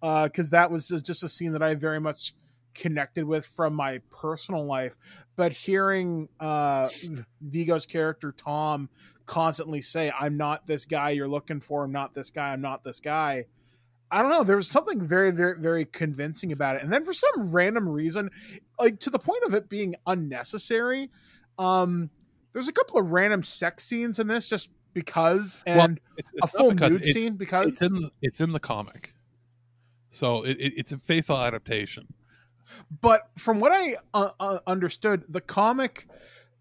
uh because that was just a scene that i very much connected with from my personal life but hearing uh viggo's character tom constantly say i'm not this guy you're looking for i'm not this guy i'm not this guy I don't know. There was something very, very, very convincing about it. And then for some random reason, like to the point of it being unnecessary, um, there's a couple of random sex scenes in this just because, and
it's,
a
it's not
full
because
nude
it's-
scene because
it's in the, it's in the comic, so it, it, it's a faithful adaptation.
But from what I uh, uh, understood, the comic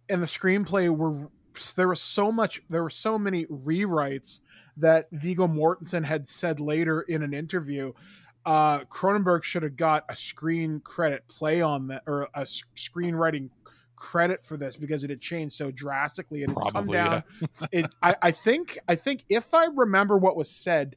and the screenplay were there was so much there were so many rewrites that Viggo Mortensen had said later in an interview. Uh, Cronenberg should have got a screen credit play on that or a screenwriting credit for this because it had changed so drastically. And it had come down. it, I, I think I think if I remember what was said,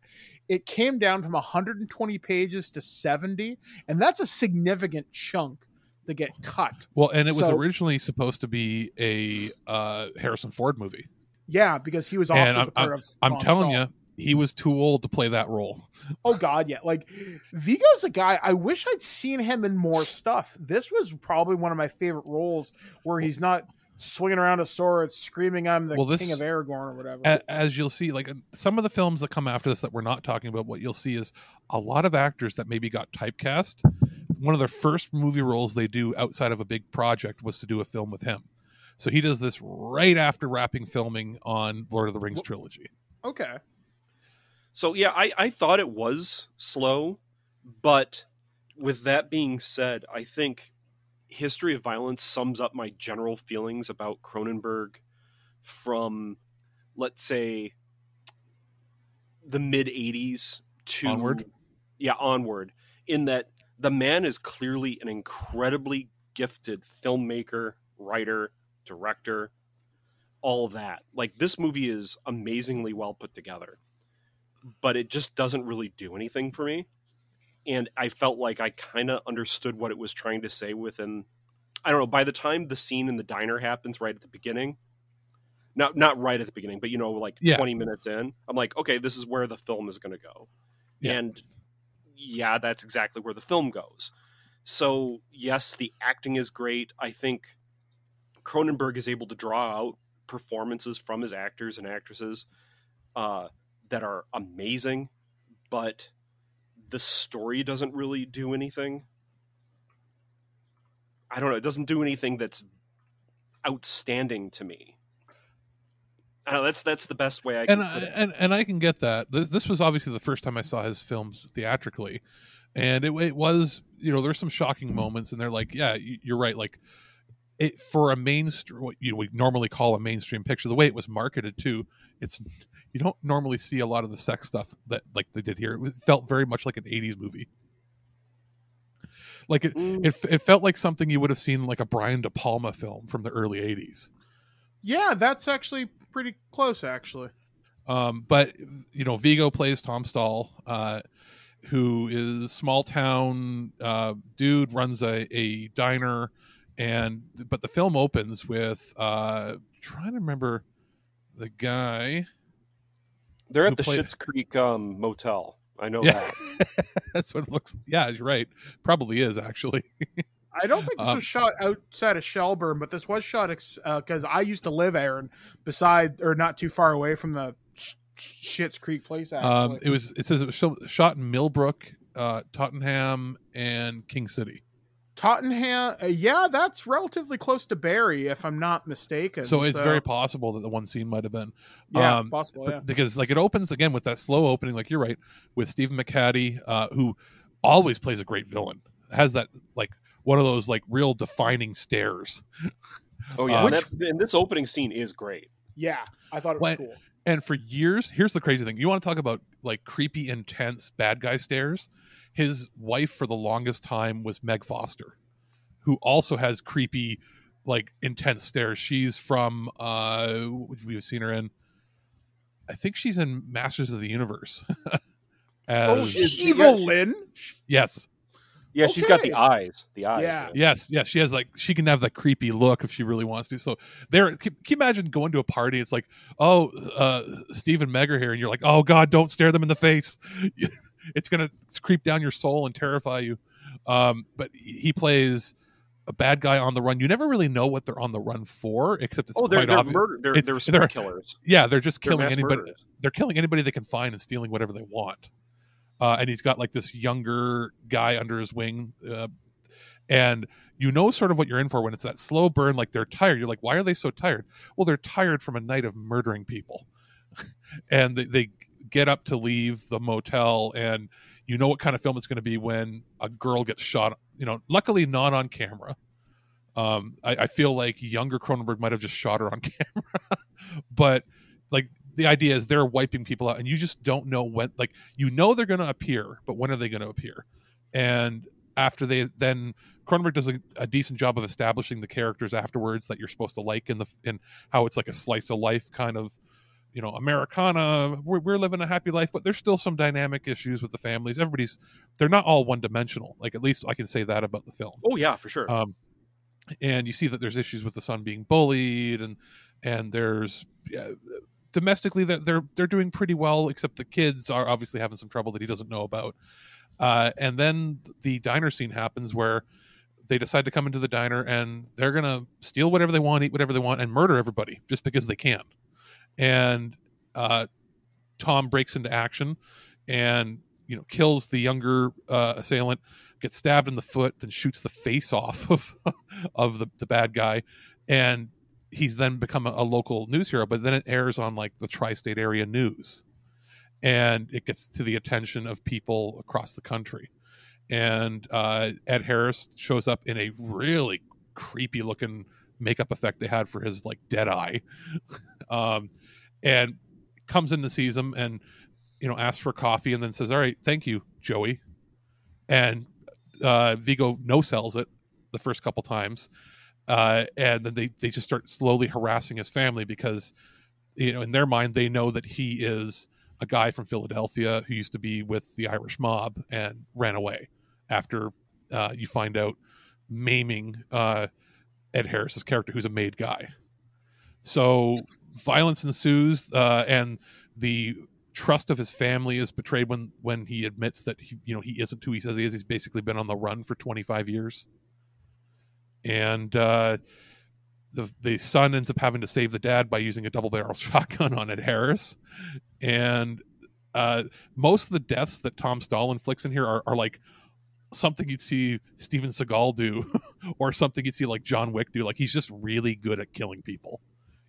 it came down from 120 pages to 70, and that's a significant chunk to get cut.
Well, and it was originally supposed to be a uh, Harrison Ford movie.
Yeah, because he was offered
and I'm,
the part
I'm-. I'm telling
Stahl.
you, he was too old to play that role.
Oh God, yeah. Like Viggo's a guy. I wish I'd seen him in more stuff. This was probably one of my favorite roles where he's not swinging around a sword, screaming, "I'm the
Well, this-
king of Aragorn" or whatever.
A- As you'll see, like uh, some of the films that come after this that we're not talking about, what you'll see is a lot of actors that maybe got typecast. One of their first movie roles they do outside of a big project was to do a film with him. So he does this right after wrapping filming on Lord of the Rings trilogy.
okay.
So yeah, I, I thought it was slow, but with that being said, I think History of Violence sums up my general feelings about Cronenberg from let's say the mid 80s to
Onward?
Yeah, onward. In that the man is clearly an incredibly gifted filmmaker, writer, director, all of that. Like this movie is amazingly well put together but it just doesn't really do anything for me. And I felt like I kind of understood what it was trying to say within. I don't know. By the time the scene in the diner happens, right at the beginning, not not right at the beginning, but you know, like
Yeah.
twenty minutes in, I'm like, okay, this is where the film is going to go.
Yeah.
And yeah, that's exactly where the film goes. So yes, the acting is great. I think Cronenberg is able to draw out performances from his actors and actresses uh, that are amazing, but the story doesn't really do anything. I don't know. It doesn't do anything that's outstanding to me. Know, that's that's the best way I can
and I, and and I can get that. This, this was obviously the first time I saw his films theatrically, and it, it was you know there's some shocking moments, and they're like, yeah, you- you're right. Like it for a mainstream, what you know, we normally call a mainstream picture, the way it was marketed too, it's you don't normally see a lot of the sex stuff that like they did here. It felt very much like an '80s movie. Like it, it, it felt like something you would have seen like a Brian De Palma film from the early '80s.
Yeah, that's actually pretty close. Actually,
Um, but you know, Viggo plays Tom Stall, uh, who is small town uh, dude, runs a, a diner, and but the film opens with uh, trying to remember the guy.
They're at the
played-
Schitt's Creek um, motel. I know
Yeah,
that.
that's what it looks. Yeah, you're right. Probably is actually.
I don't think this
Um,
was shot outside of Shelburne, but this was shot because I used to live there and beside or not too far away from the Sh- Schitt's Creek place. Actually,
um, it was. It says it was shot in Millbrook, uh, Tottenham, and King City.
Tottenham. Uh, yeah, that's relatively close to Barrie, if I'm not mistaken.
So it's very possible that the one scene might have been.
Yeah, possible, yeah.
Because like it opens again with that slow opening, like you're right, with Stephen McHattie, uh, who always plays a great villain. Has that like one of those like real defining stares.
Oh yeah,
Um,
and, that, and this opening scene is great.
Yeah, I thought it was
When-
cool.
And for years, here's the crazy thing. You want to talk about like creepy, intense bad guy stares? His wife for the longest time was Meg Foster, who also has creepy, like intense stares. She's from uh we've seen her in I think she's in Masters of the Universe.
Oh,
As-
she's Evil-Lyn.
Yes.
Yeah, she's got the eyes. The eyes.
Yeah.
man.
Yes, yes, she has like she can have that creepy look if she really wants to. So there, can, can you imagine going to a party? It's like, oh, uh, Steve and Meg are here, and you're like, oh God, don't stare them in the face. it's gonna creep down your soul and terrify you. Um, but he plays a bad guy on the run. You never really know what they're on the run for, except it's
Oh, they're-
quite
they're
obvious.
murder- they're-
It's-
they're killers.
Yeah, they're just
They're
killing anybody.
murderers.
They're killing anybody they can find and stealing whatever they want. Uh, and he's got like this younger guy under his wing, uh, and you know sort of what you're in for when it's that slow burn. Like they're tired. You're like, why are they so tired? Well, they're tired from a night of murdering people, and they, they get up to leave the motel, and you know what kind of film it's going to be when a girl gets shot. You know, luckily not on camera. Um, I, I feel like younger Cronenberg might have just shot her on camera, but like the idea is they're wiping people out, and you just don't know when. Like you know they're going to appear, but when are they going to appear? And after they then Cronenberg does a, a decent job of establishing the characters afterwards that you're supposed to like in the in how it's like a slice of life kind of you know Americana. We're, we're living a happy life, but there's still some dynamic issues with the families. Everybody's they're not all one dimensional. Like at least I can say that about the film.
Oh yeah, for sure.
Um, and you see that there's issues with the son being bullied, and and there's yeah, domestically that they're they're doing pretty well, except the kids are obviously having some trouble that he doesn't know about. Uh, and then the diner scene happens where they decide to come into the diner and they're gonna steal whatever they want, eat whatever they want, and murder everybody just because they can. And uh, Tom breaks into action and you know kills the younger uh, assailant, gets stabbed in the foot, then shoots the face off of of the, the bad guy, and he's then become a, a local news hero. But then it airs on like the tri-state area news, and it gets to the attention of people across the country. And uh, Ed Harris shows up in a really creepy looking makeup effect they had for his like dead eye, um, and comes in to sees him and you know asks for coffee and then says, "All right, thank you, Joey." And uh, Viggo no sells it the first couple times, uh, and then they they just start slowly harassing his family because you know in their mind they know that he is a guy from Philadelphia who used to be with the Irish mob and ran away after uh, you find out maiming uh, Ed Harris's character, who's a made guy. So violence ensues, uh, and the trust of his family is betrayed when when he admits that he you know he isn't who he says he is. He's basically been on the run for 25 years, and uh, the the son ends up having to save the dad by using a double barrel shotgun on Ed Harris, and uh, most of the deaths that Tom Stall inflicts in here are, are like something you'd see Steven Seagal do, or something you'd see like John Wick do. Like he's just really good at killing people,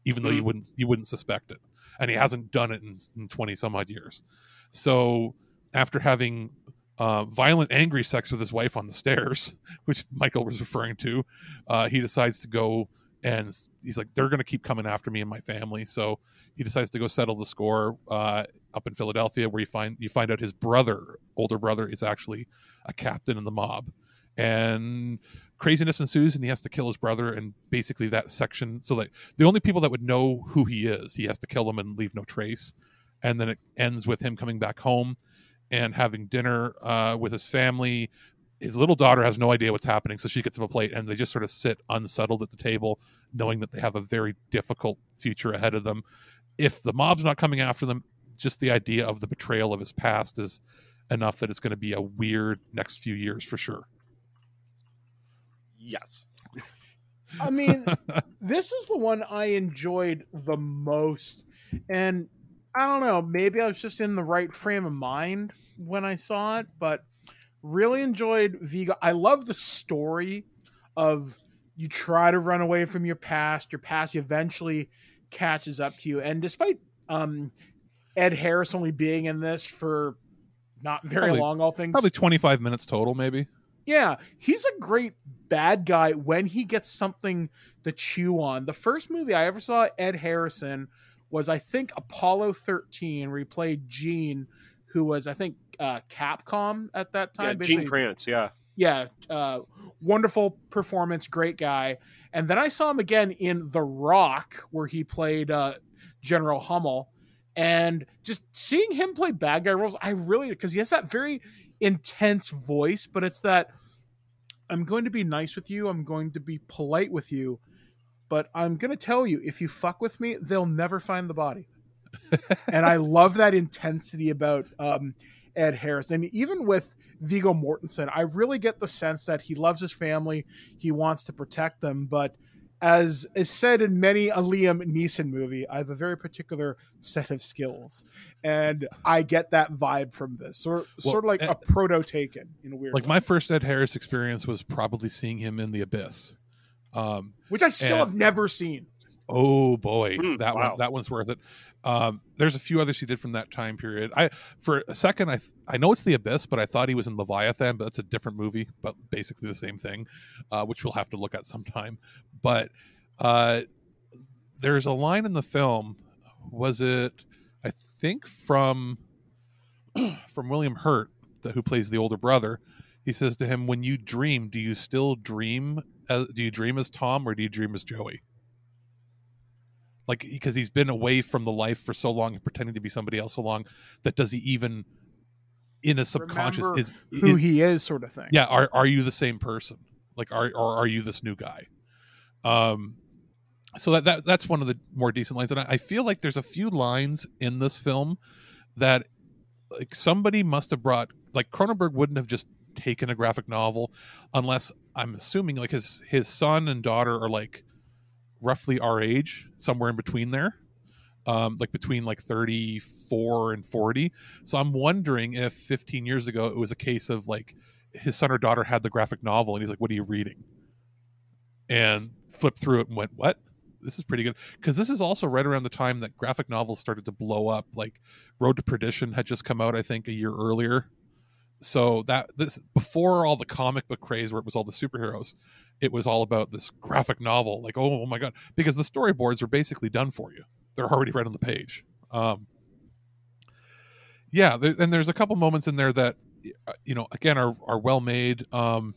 even though you
Mhm.
wouldn't you wouldn't suspect it, and he hasn't done it in, in twenty some odd years. So after having uh, violent, angry sex with his wife on the stairs, which Michael was referring to, uh, he decides to go and he's like, they're going to keep coming after me and my family. So he decides to go settle the score uh, up in Philadelphia, where you find you find out his brother, older brother, is actually a captain in the mob, and craziness ensues, and he has to kill his brother. And basically, that section, so that the only people that would know who he is, he has to kill them and leave no trace. And then it ends with him coming back home and having dinner uh, with his family. His little daughter has no idea what's happening, so she gets him a plate, and they just sort of sit unsettled at the table, knowing that they have a very difficult future ahead of them. If the mob's not coming after them, just the idea of the betrayal of his past is enough that it's going to be a weird next few years for sure.
Yes.
I mean, this is the one I enjoyed the most. And I don't know, maybe I was just in the right frame of mind when I saw it, but really enjoyed Viggo. I love the story of you try to run away from your past, your past eventually catches up to you. And despite um, Ed Harris only being in this for not very
Probably-
long, all things
Probably 25 minutes total, maybe.
Yeah, he's a great bad guy when he gets something to chew on. The first movie I ever saw Ed Harrison was, I think, Apollo 13, where he played Gene, who was, I think, uh, Capcom at that time.
Yeah, Gene Kranz. Yeah.
yeah, uh, wonderful performance, great guy. And then I saw him again in The Rock, where he played uh, General Hummel. And just seeing him play bad guy roles, I really because he has that very intense voice, but it's that I'm going to be nice with you, I'm going to be polite with you, but I'm going to tell you if you fuck with me, they'll never find the body. and I love that intensity about um, Ed Harris. And even with Viggo Mortensen, I really get the sense that he loves his family, he wants to protect them. But as is said in many a Liam Neeson movie, I have a very particular set of skills, and I get that vibe from this. Sort,
Well,
sort of like
Ed-
a proto Taken in a weird
Like
way.
my first Ed Harris experience was probably seeing him in The Abyss. Um,
which I still
and-
have never seen.
Oh boy,
Hmm,
that
wow.
one that one's worth it. Um, there's a few others he did from that time period. I for a second I I know it's the Abyss, but I thought he was in Leviathan, but that's a different movie, but basically the same thing, uh, which we'll have to look at sometime. But uh, there's a line in the film. Was it? I think from from William Hurt, the, who plays the older brother. He says to him, "When you dream, do you still dream? As, do you dream as Tom or do you dream as Joey?" like because he's been away from the life for so long and pretending to be somebody else so long that does he even in a subconscious
Remember
is
who he is, sort of thing.
yeah are are you the same person? Like are or are you this new guy? Um so that, that that's one of the more decent lines. And I, I feel like there's a few lines in this film that like somebody must have brought like cronenberg wouldn't have just taken a graphic novel unless i'm assuming like his his son and daughter are like roughly our age somewhere in between there um like between like 34 and 40 so i'm wondering if 15 years ago it was a case of like his son or daughter had the graphic novel and he's like what are you reading? And flipped through it and went what? This is pretty good. Because this is also right around the time that graphic novels started to blow up. Like road to perdition had just come out i think a year earlier. So that this before all the comic book craze where it was all the superheroes it was all about this graphic novel. Like oh, my god. Because the storyboards are basically done for you they're already right on the page um yeah there, and there's a couple moments in there that uh, you know again are are well made um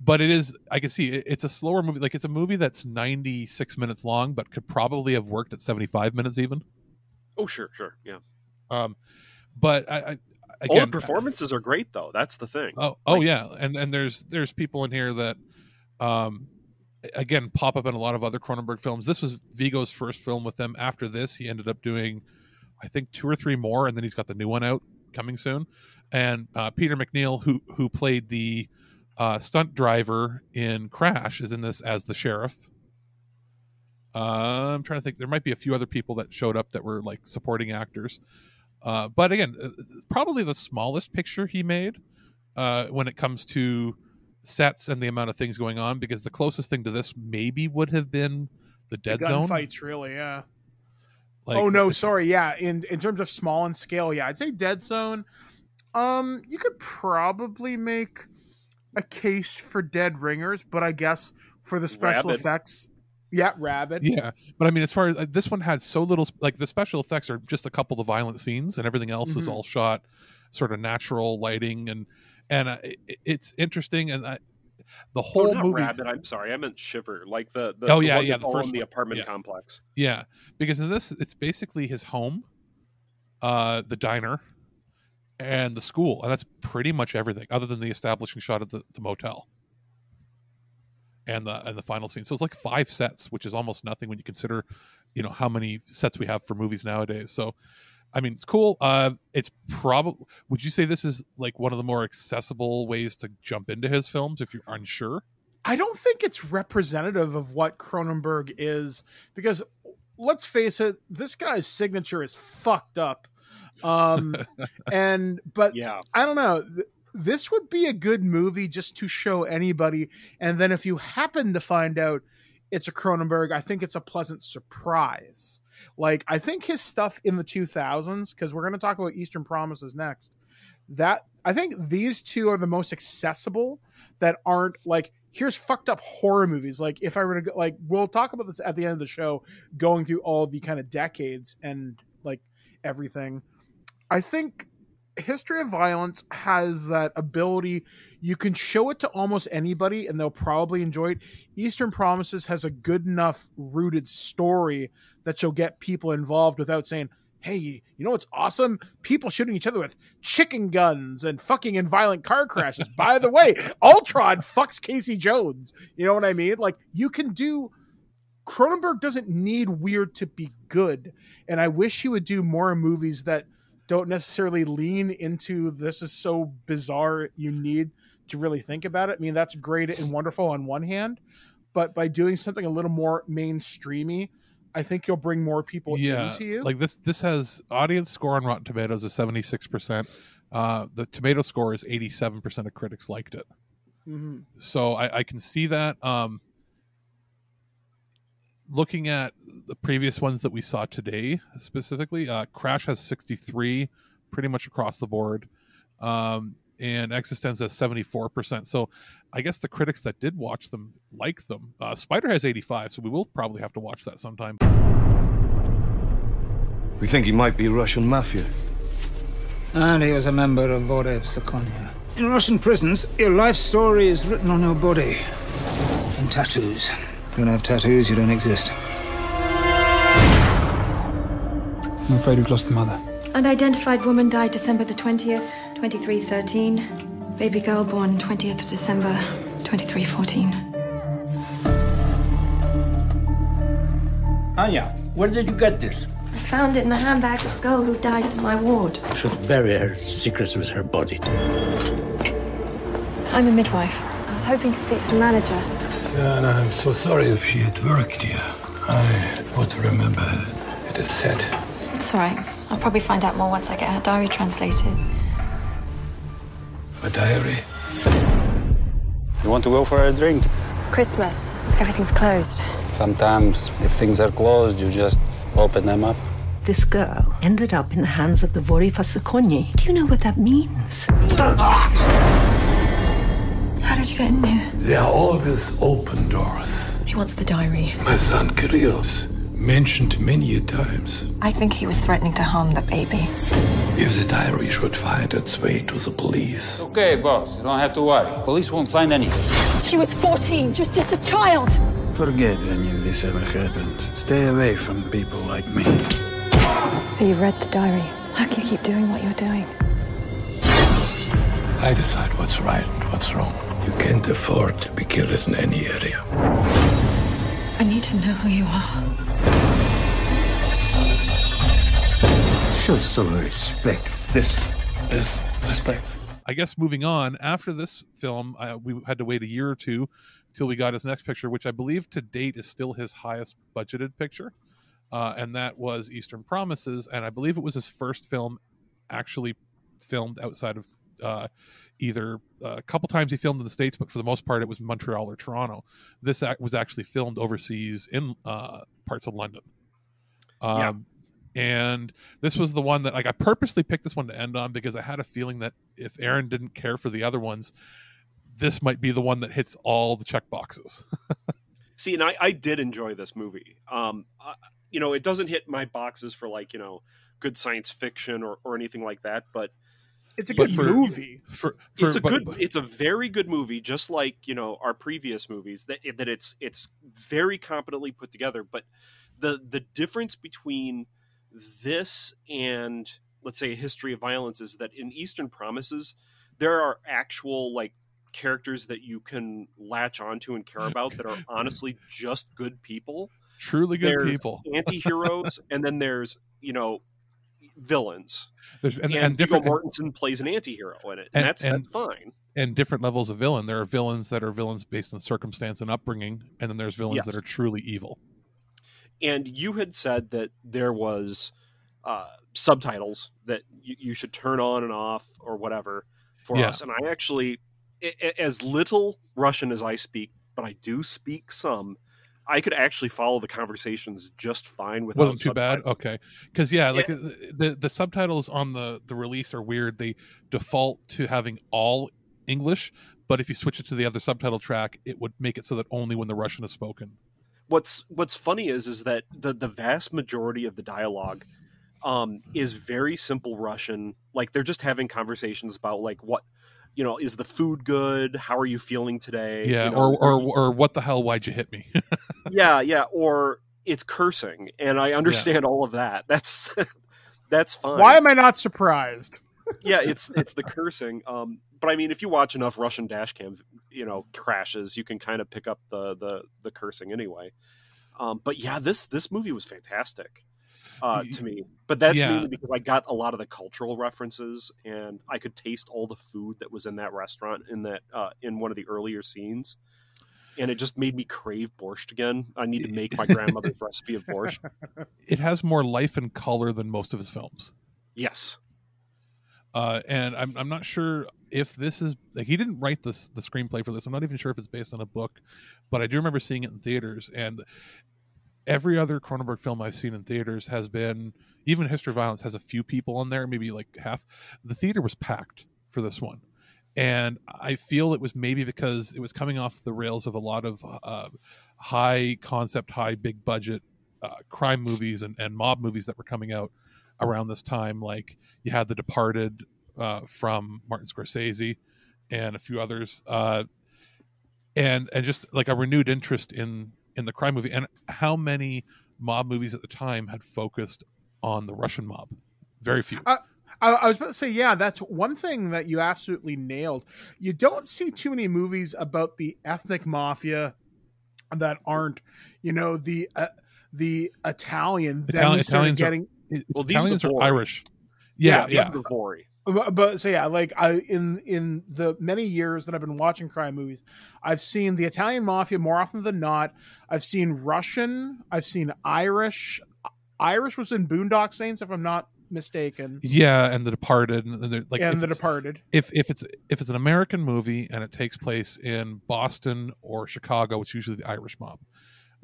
but it is i can see it, it's a slower movie like it's a movie that's 96 minutes long but could probably have worked at 75 minutes even
Oh, sure, sure, yeah.
um but i, I
All the
again
performances are great, though. That's the thing.
Oh, oh yeah, and and there's there's people in here that, um, again pop up in a lot of other Cronenberg films. This was Viggo's first film with them. After this, he ended up doing, I think, two or three more, and then he's got the new one out coming soon. And uh, Peter MacNeill, who who played the uh, stunt driver in Crash, is in this as the sheriff. Uh, I'm trying to think. There might be a few other people that showed up that were like supporting actors. Uh, but again, uh, probably the smallest picture he made uh, when it comes to sets and the amount of things going on, because the closest thing to this maybe would have been the Dead Zone.
Fights, really, yeah.
Like-
oh no, sorry, yeah. In in terms of small and scale, yeah, I'd say Dead Zone. Um, you could probably make a case for Dead Ringers, but I guess for the special
Rabid.
effects, yeah, Rabid.
Yeah, but I mean, as far as uh, this one had so little, like the special effects are just a couple of violent scenes, and everything else is
Mhm.
all shot sort of natural lighting, and and uh, it, it's interesting, and I, the
Oh,
whole
not
movie.
Rabid. I'm sorry, I meant Shiver. Like the, the
Oh,
the
yeah,
one
yeah, the first
in the apartment
Yeah.
complex.
Yeah, because in this, it's basically his home, uh, the diner, and the school, and that's pretty much everything, other than the establishing shot of the, the motel and the and the final scene. So it's like five sets, which is almost nothing when you consider, you know, how many sets we have for movies nowadays. So, I mean, it's cool. Uh, it's probably. Would you say this is like one of the more accessible ways to jump into his films if you're unsure?
I don't think it's representative of what Cronenberg is because let's face it, this guy's signature is fucked up. Um and but
yeah,
I don't know. This would be a good movie just to show anybody and then if you happen to find out it's a Cronenberg, I think it's a pleasant surprise. Like I think his stuff in the 2000s cuz we're going to talk about Eastern Promises next. That I think these two are the most accessible that aren't like here's fucked up horror movies. Like if I were to go, like we'll talk about this at the end of the show, going through all the kind of decades and like everything. I think History of Violence has that ability. You can show it to almost anybody and they'll probably enjoy it. Eastern Promises has a good enough rooted story that you'll get people involved without saying, hey, you know what's awesome? People shooting each other with chicken guns and fucking in violent car crashes. By the way, Ultron fucks Casey Jones. You know what I mean? Like, you can do. Cronenberg doesn't need weird to be good. And I wish he would do more movies that don't necessarily lean into this is so bizarre you need to really think about it. I mean, that's great and wonderful on one hand, but by doing something a little more mainstreamy, I think you'll bring more people
yeah,
into you.
like this. This has audience score on Rotten Tomatoes is seventy six percent. Uh, the tomato score is eighty seven percent of critics liked it.
Mhm.
So I, I can see that. Um, looking at the previous ones that we saw today, specifically, uh, Crash has 63 pretty much across the board. Um, and eXistenZ has 74%. So I guess the critics that did watch them like them. Uh, Spider has 85, so we will probably have to watch that sometime.
We think he might be Russian mafia.
And he was a member of Vory v Zakone. In Russian prisons, your life story is written on your body. In tattoos. You don't have tattoos, you don't exist.
I'm afraid we've lost the mother.
Unidentified woman died December the 20th, 2313. Baby girl born 20th of December, 2314.
Anya, where did you get this?
I found it in the handbag of the girl who died in my ward.
I should bury her secrets with her body.
I'm a midwife. I was hoping to speak to the manager.
Diana, I'm so sorry if she had worked here. I would remember it is said.
It's all right. I'll probably find out more once I get her diary translated.
A diary?
You want to go for a drink?
It's Christmas. Everything's closed.
Sometimes, if things are closed, you just open them up.
This girl ended up in the hands of the Vory v Zakone. Do you know what that means?
How did you get in here?
There are always open doors.
He wants the diary.
My son Kyrillos mentioned many a times.
I think he was threatening to harm the baby.
If the diary should find its way to the police.
Okay, boss. You don't have to worry. Police won't find anything.
She was 14, just just a child.
Forget any of this ever happened. Stay away from people like me.
But you've read the diary. How can you keep doing what you're doing?
I decide what's right and what's wrong. You can't afford to be careless in any area.
I need to know who you are.
Show some respect.
This is respect.
I guess moving on after this film, uh, we had to wait a year or two till we got his next picture, which I believe to date is still his highest budgeted picture, uh, and that was Eastern Promises, and I believe it was his first film actually filmed outside of uh, either uh, a couple times he filmed in the states, but for the most part it was Montreal or Toronto. This act was actually filmed overseas in uh, parts of London. Um,
Yeah.
And this was the one that like I purposely picked this one to end on because I had a feeling that if Aaron didn't care for the other ones, this might be the one that hits all the check boxes.
See, and I, I did enjoy this movie. Um, uh, you know, it doesn't hit my boxes for like you know good science fiction or, or anything like that, but
It's a good
for-
movie.
For, for
it's a
but-
good,
but-
it's a very good movie, just like you know our previous movies. That that it's it's very competently put together. But the the difference between this and let's say a history of violence is that in Eastern Promises there are actual like characters that you can latch onto and care about that are honestly just good people.
truly good
There's
people.
anti-heroes, and then there's you know villains.
There's- and,
And,
and
Viggo
different
Mortensen plays an anti-hero in it, and,
And-
that's that's fine.
and different levels of villain. There are villains that are villains based on circumstance and upbringing, and then there's villains
Yes.
that are truly evil.
And you had said that there was uh, subtitles that you, you should turn on and off or whatever for
Yeah.
us. And I actually, as little Russian as I speak, but I do speak some. I could actually follow the conversations just fine without.
wasn't too bad. Okay, because yeah, like
Yeah.
uh, the the subtitles on the the release are weird. They default to having all English, but if you switch it to the other subtitle track, it would make it so that only when the Russian is spoken.
what's what's funny is is that the the vast majority of the dialogue um is very simple russian like they're just having conversations about like what you know is the food good how are you feeling today
Yeah,
You know,
or, or or what the hell? Why'd you hit me?
yeah yeah or it's cursing and i understand all of that that's that's fine
Why am I not surprised?
yeah, it's it's the cursing. Um, but I mean, if you watch enough Russian dashcam, you know, crashes, you can kind of pick up the the the cursing anyway. Um, but yeah, this this movie was fantastic uh, to me. But that's
Yeah.
mainly because I got a lot of the cultural references, and I could taste all the food that was in that restaurant in that uh, in one of the earlier scenes. And it just made me crave borscht again. I need to make my grandmother's recipe of borscht.
it has more life and color than most of his films.
Yes.
Uh, and I'm I'm not sure if this is like he didn't write the the screenplay for this. I'm not even sure if it's based on a book, but I do remember seeing it in theaters. And every other Cronenberg film I've seen in theaters has been even History of Violence has a few people on there, maybe like half. The theater was packed for this one, and I feel it was maybe because it was coming off the rails of a lot of uh, high concept, high big budget uh, crime movies and, and mob movies that were coming out around this time. Like you had The Departed uh, from Martin Scorsese and a few others, uh, and and just like a renewed interest in in the crime movie and how many mob movies at the time had focused on the Russian mob. Very few.
I, I, I was about to say, yeah, that's one thing that you absolutely nailed. You don't see too many movies about the ethnic mafia that aren't, you know, the uh, the Italian. Then
Italian,
we started
Italians
getting.
are,
Well, these are the
are Irish. Yeah,
Yeah,
yeah.
the
But, but so yeah, like I in in the many years that I've been watching crime movies, I've seen the Italian mafia more often than not. I've seen Russian. I've seen Irish. Irish was in Boondock Saints, if I'm not mistaken.
Yeah, and The Departed, and they're- like
And The Departed.
If if it's if it's an American movie and it takes place in Boston or Chicago, it's usually the Irish mob.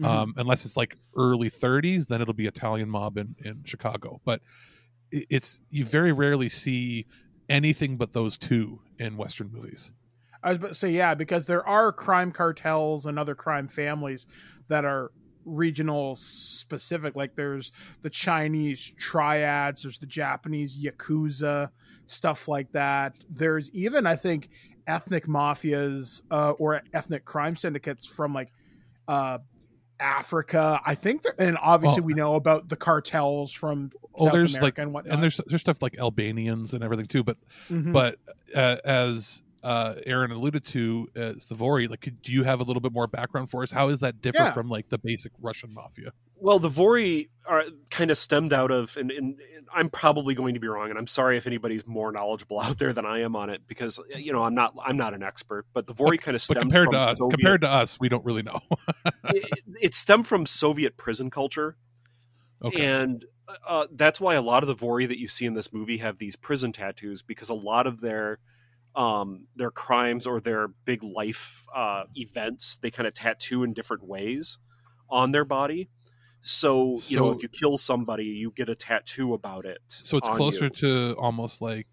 Mhm.
Um, unless it's like early 30s, then it'll be Italian mob in in Chicago. But it's you very rarely see anything but those two in Western movies.
I was about to say yeah, because there are crime cartels and other crime families that are regional specific. Like there's the Chinese triads, there's the Japanese yakuza, stuff like that. There's even I think ethnic mafias uh, or ethnic crime syndicates from like uh, Africa. I think and obviously
Well-
we know about the cartels from
Oh,
South
there's
America
like
and whatnot.
and there's there's stuff like Albanians and everything too. But
Mhm.
but uh, as uh, Aaron alluded to, uh, Savory, like, could, do you have a little bit more background for us? How is that different
Yeah.
from like the basic Russian mafia?
Well, the Vori are kind of stemmed out of, and, and, and I'm probably going to be wrong, and I'm sorry if anybody's more knowledgeable out there than I am on it, because you know I'm not I'm not an expert, but the Vori kind of stemmed
compared
from
to us,
Soviet,
compared to us, we don't really know.
it, it stemmed from Soviet prison culture,
Okay.
and uh, that's why a lot of the Vori that you see in this movie have these prison tattoos because a lot of their um, their crimes or their big life uh, events they kind of tattoo in different ways on their body. So you know, if you kill somebody, you get a tattoo about it.
so it's closer
you.
to almost like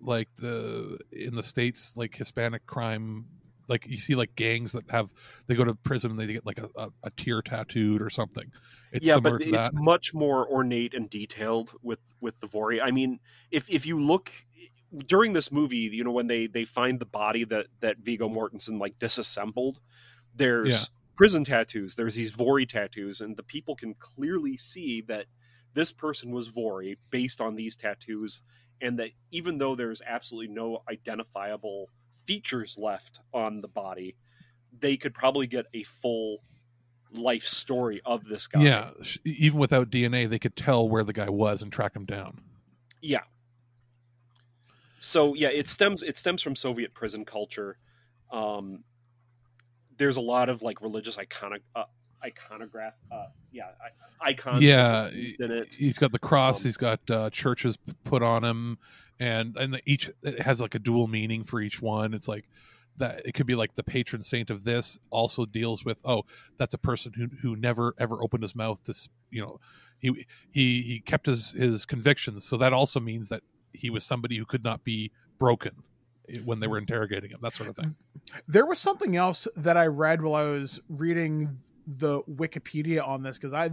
like the in the states like hispanic crime like you see like gangs that have they go to prison and they get like a, a, a tear tattooed or something it's
yeah,
similar
but it's
that
much more ornate and detailed with with the Vori. I mean, if if you look during this movie, you know, when they they find the body that that Viggo Mortensen like disassembled, there's
Yeah.
prison tattoos. There's these Vori tattoos, and the people can clearly see that this person was Vori based on these tattoos, and that even though there's absolutely no identifiable features left on the body, they could probably get a full life story of this guy.
yeah even without dna they could tell where the guy was and track him down
Yeah. So yeah, it stems it stems from Soviet prison culture. Um, there's a lot of like religious iconic uh, iconograph. Uh, yeah, I, icons.
yeah
in it.
he's got the cross
Um,
he's got uh, churches put on him and and each it has like a dual meaning for each one it's like that it could be like the patron saint of this also deals with oh that's a person who who never ever opened his mouth to you know he he he kept his his convictions so that also means that he was somebody who could not be broken when they were interrogating him that sort of thing
There was something else that I read while I was reading the Wikipedia on this because I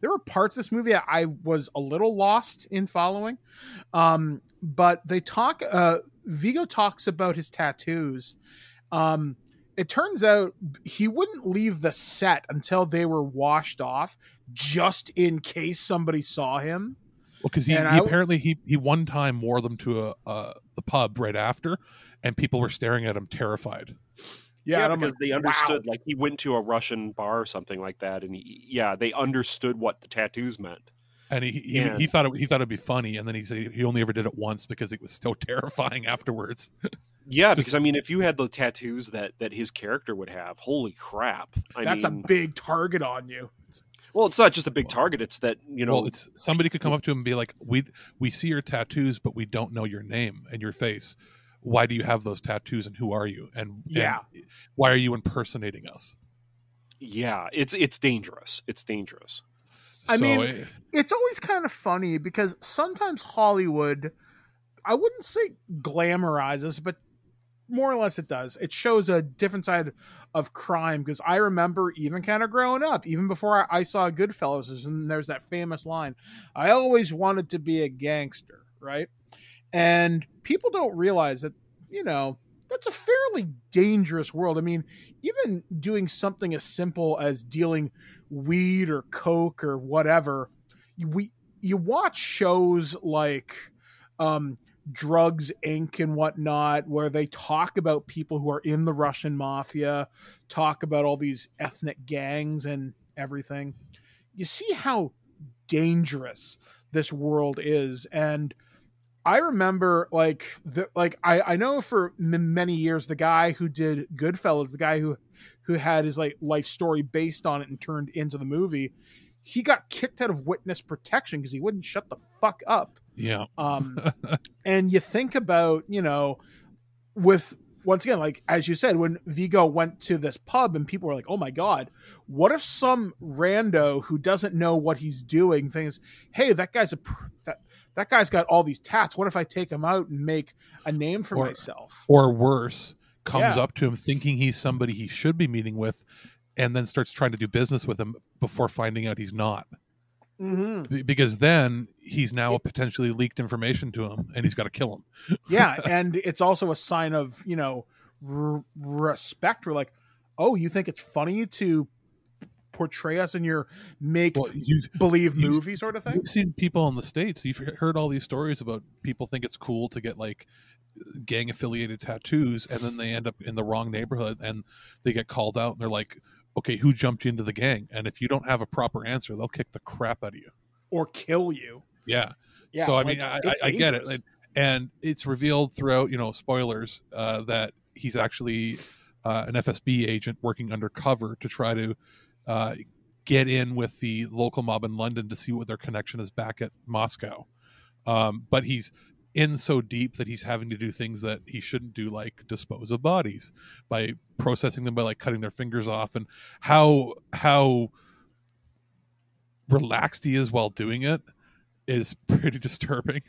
there were parts of this movie I was a little lost in following, um, but they talk. Uh, Viggo talks about his tattoos. Um, it turns out he wouldn't leave the set until they were washed off, just in case somebody saw him.
Well, because he, he
I-
apparently he he one time wore them to a uh, the pub right after, and people were staring at him terrified.
Yeah,
Yeah,
and I'm
because
like,
they
wow.
understood. Like he went to a Russian bar or something like that, and he, yeah, they understood what the tattoos meant.
And he he,
And-
he thought it, he thought it'd be funny, and then he said he only ever did it once because it was so terrifying afterwards.
Yeah, because I mean, if you had the tattoos that that his character would have, holy crap! I
That's
mean,
a big target on you.
Well, it's not just a big target; it's that you know,
well, it's somebody could come up to him and be like, "We we see your tattoos, but we don't know your name and your face. Why do you have those tattoos, and who are you? And and
Yeah.
why are you impersonating us?"
yeah, it's it's dangerous. It's dangerous.
I
So,
mean,
eh,
it's always kind of funny because sometimes Hollywood, I wouldn't say glamorizes, but more or less it does. It shows a different side of crime because I remember even kind of growing up, even before I, I saw Goodfellas, and there's that famous line I always wanted to be a gangster, right? And people don't realize that, you know, that's a fairly dangerous world. I mean, even doing something as simple as dealing weed or coke or whatever, we you watch shows like um, Drugs Inc. and whatnot, where they talk about people who are in the Russian mafia, talk about all these ethnic gangs and everything. You see how dangerous this world is, and I remember like the like I I know for m- many years the guy who did Goodfellas, the guy who who had his like life story based on it and turned into the movie, he got kicked out of witness protection because he wouldn't shut the fuck up.
Yeah.
Um, and you think about you know with once again like as you said when Viggo went to this pub and people were like, oh my god, what if some rando who doesn't know what he's doing thinks, hey, that guy's a pr- that that guy's got all these tats. What if I take him out and make a name for
Or-
myself?
Or worse, comes
Yeah.
up to him thinking he's somebody he should be meeting with, and then starts trying to do business with him before finding out he's not.
Mm-hmm.
Because then he's now potentially leaked information to him, and he's got to kill him.
yeah, and it's also a sign of you know r- respect. We're like, oh, you think it's funny to portray us in your make believe
you-
movie sort of thing?
You've seen people in the states. You've heard all these stories about people think it's cool to get like gang affiliated tattoos, and then they end up in the wrong neighborhood, and they get called out, and they're like, "Okay, who jumped you into the gang?" And if you don't have a proper answer, they'll kick the crap out of you.
Or kill you?
Yeah.
Yeah,
so I
like,
mean, I, I, I get it, and, and it's revealed throughout, you know, spoilers uh, that he's actually uh, an FSB agent working undercover to try to uh, get in with the local mob in London to see what their connection is back at Moscow. Um, but he's in so deep that he's having to do things that he shouldn't do, like dispose of bodies by processing them by like cutting their fingers off, and how how relaxed he is while doing it is pretty disturbing.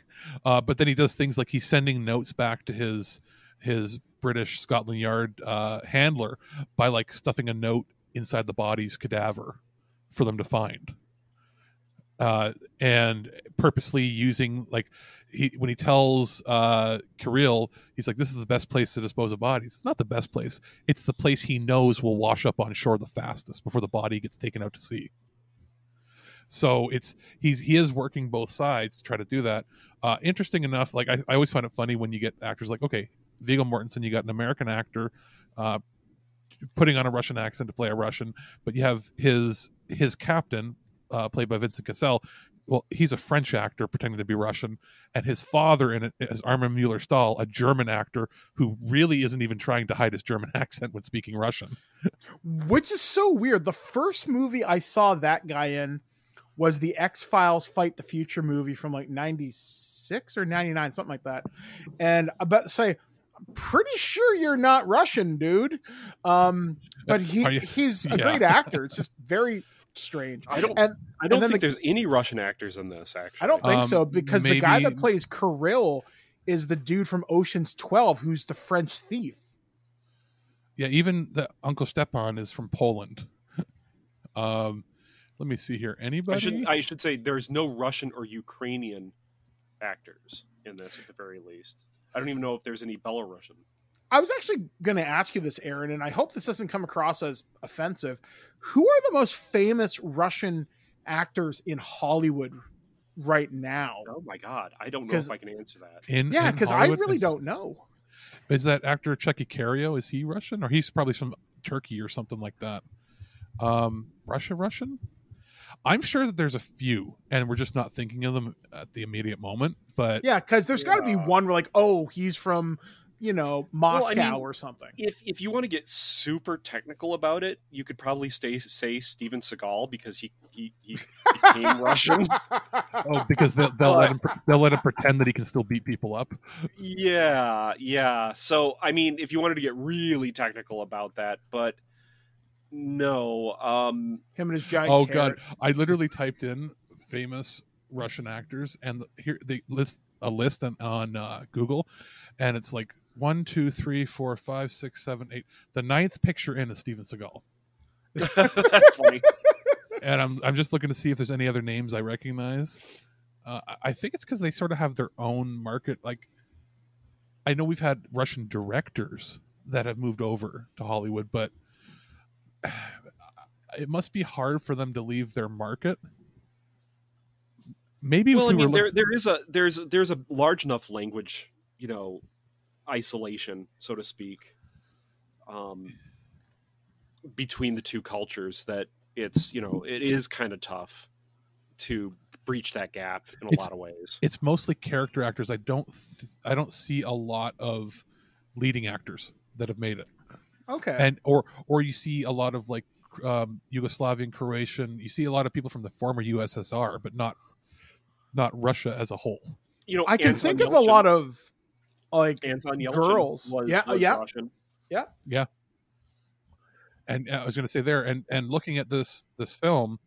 Uh, but then he does things like he's sending notes back to his his British Scotland Yard uh, handler by like stuffing a note inside the body's cadaver for them to find. Uh, and purposely using like he when he tells uh Kirill, he's like, "This is the best place to dispose of bodies." It's not the best place. It's the place he knows will wash up on shore the fastest before the body gets taken out to sea. So it's he's he is working both sides to try to do that. Uh, interesting enough, like I, I always find it funny when you get actors like okay, Viggo Mortensen, you got an American actor uh, putting on a Russian accent to play a Russian, but you have his his captain uh, played by Vincent Cassel. Well, he's a French actor pretending to be Russian, and his father in it is Armin Mueller Stahl, a German actor who really isn't even trying to hide his German accent when speaking Russian.
Which is so weird. The first movie I saw that guy in was the X Files Fight the Future movie from like 96 or 99, something like that. And I'm about to say, I'm pretty sure you're not Russian, dude. Um, but he
you-
he's a
Yeah.
great actor. It's just very strange.
I don't.
And,
I don't
and then
think
the-
there's any Russian actors in this. Actually,
I don't think
Um,
so because the guy that plays Kirill is the dude from Ocean's 12 who's the French thief.
Yeah, even the Uncle Stepan is from Poland. um, let me see here. Anybody?
I should. I should say there's no Russian or Ukrainian actors in this at the very least. I don't even know if there's any Belarusian.
I was actually going to ask you this, Aaron, and I hope this doesn't come across as offensive. Who are the most famous Russian actors in Hollywood right now?
Oh my god, I don't know if I can answer that.
In-
yeah, because I really
is-
don't know.
Is that actor Chucky Cario? Is he Russian or he's probably from Turkey or something like that? Um, Russia, Russian. I'm sure that there's a few, and we're just not thinking of them at the immediate moment. But
Yeah, because there's got to be one where like, oh, he's from you know Moscow
Well, I mean,
or something.
If if you want to get super technical about it, you could probably stay, say Steven Seagal because he he, he became Russian.
oh, because they'll, they'll let him they'll let him pretend that he can still beat people up.
Yeah, yeah. So I mean, if you wanted to get really technical about that, but no, um,
him and his giant.
Oh god, I literally typed in famous Russian actors, and here they list a list on, on uh, Google, and it's like one, two, three, four, five, six, seven, eight. The ninth picture in is Steven Seagal.
That's funny.
and I'm I'm just looking to see if there's any other names I recognize. Uh, I- think it's because they sort of have their own market. Like, I know we've had Russian directors that have moved over to Hollywood, but it must be hard for them to leave their market. maybe
well,
if
I mean, there there is a there's there's a large enough language, you know, isolation, so to speak, um, between the two cultures that it's you know it is kind of tough to breach that gap in a
It's-
lot of ways.
it's mostly character actors. I don't th- I don't see a lot of leading actors that have made it.
Okay.
And or or you see a lot of like um, Yugoslavian, Croatian. You see a lot of people from the former USSR, but not not Russia as a whole.
You know,
I can
Anton
think of a lot of like
Anton Yelchin
girls.
was-
yeah,
was
yeah,
Russian.
yeah.
Yeah. And I was going to say there, and and looking at this this film,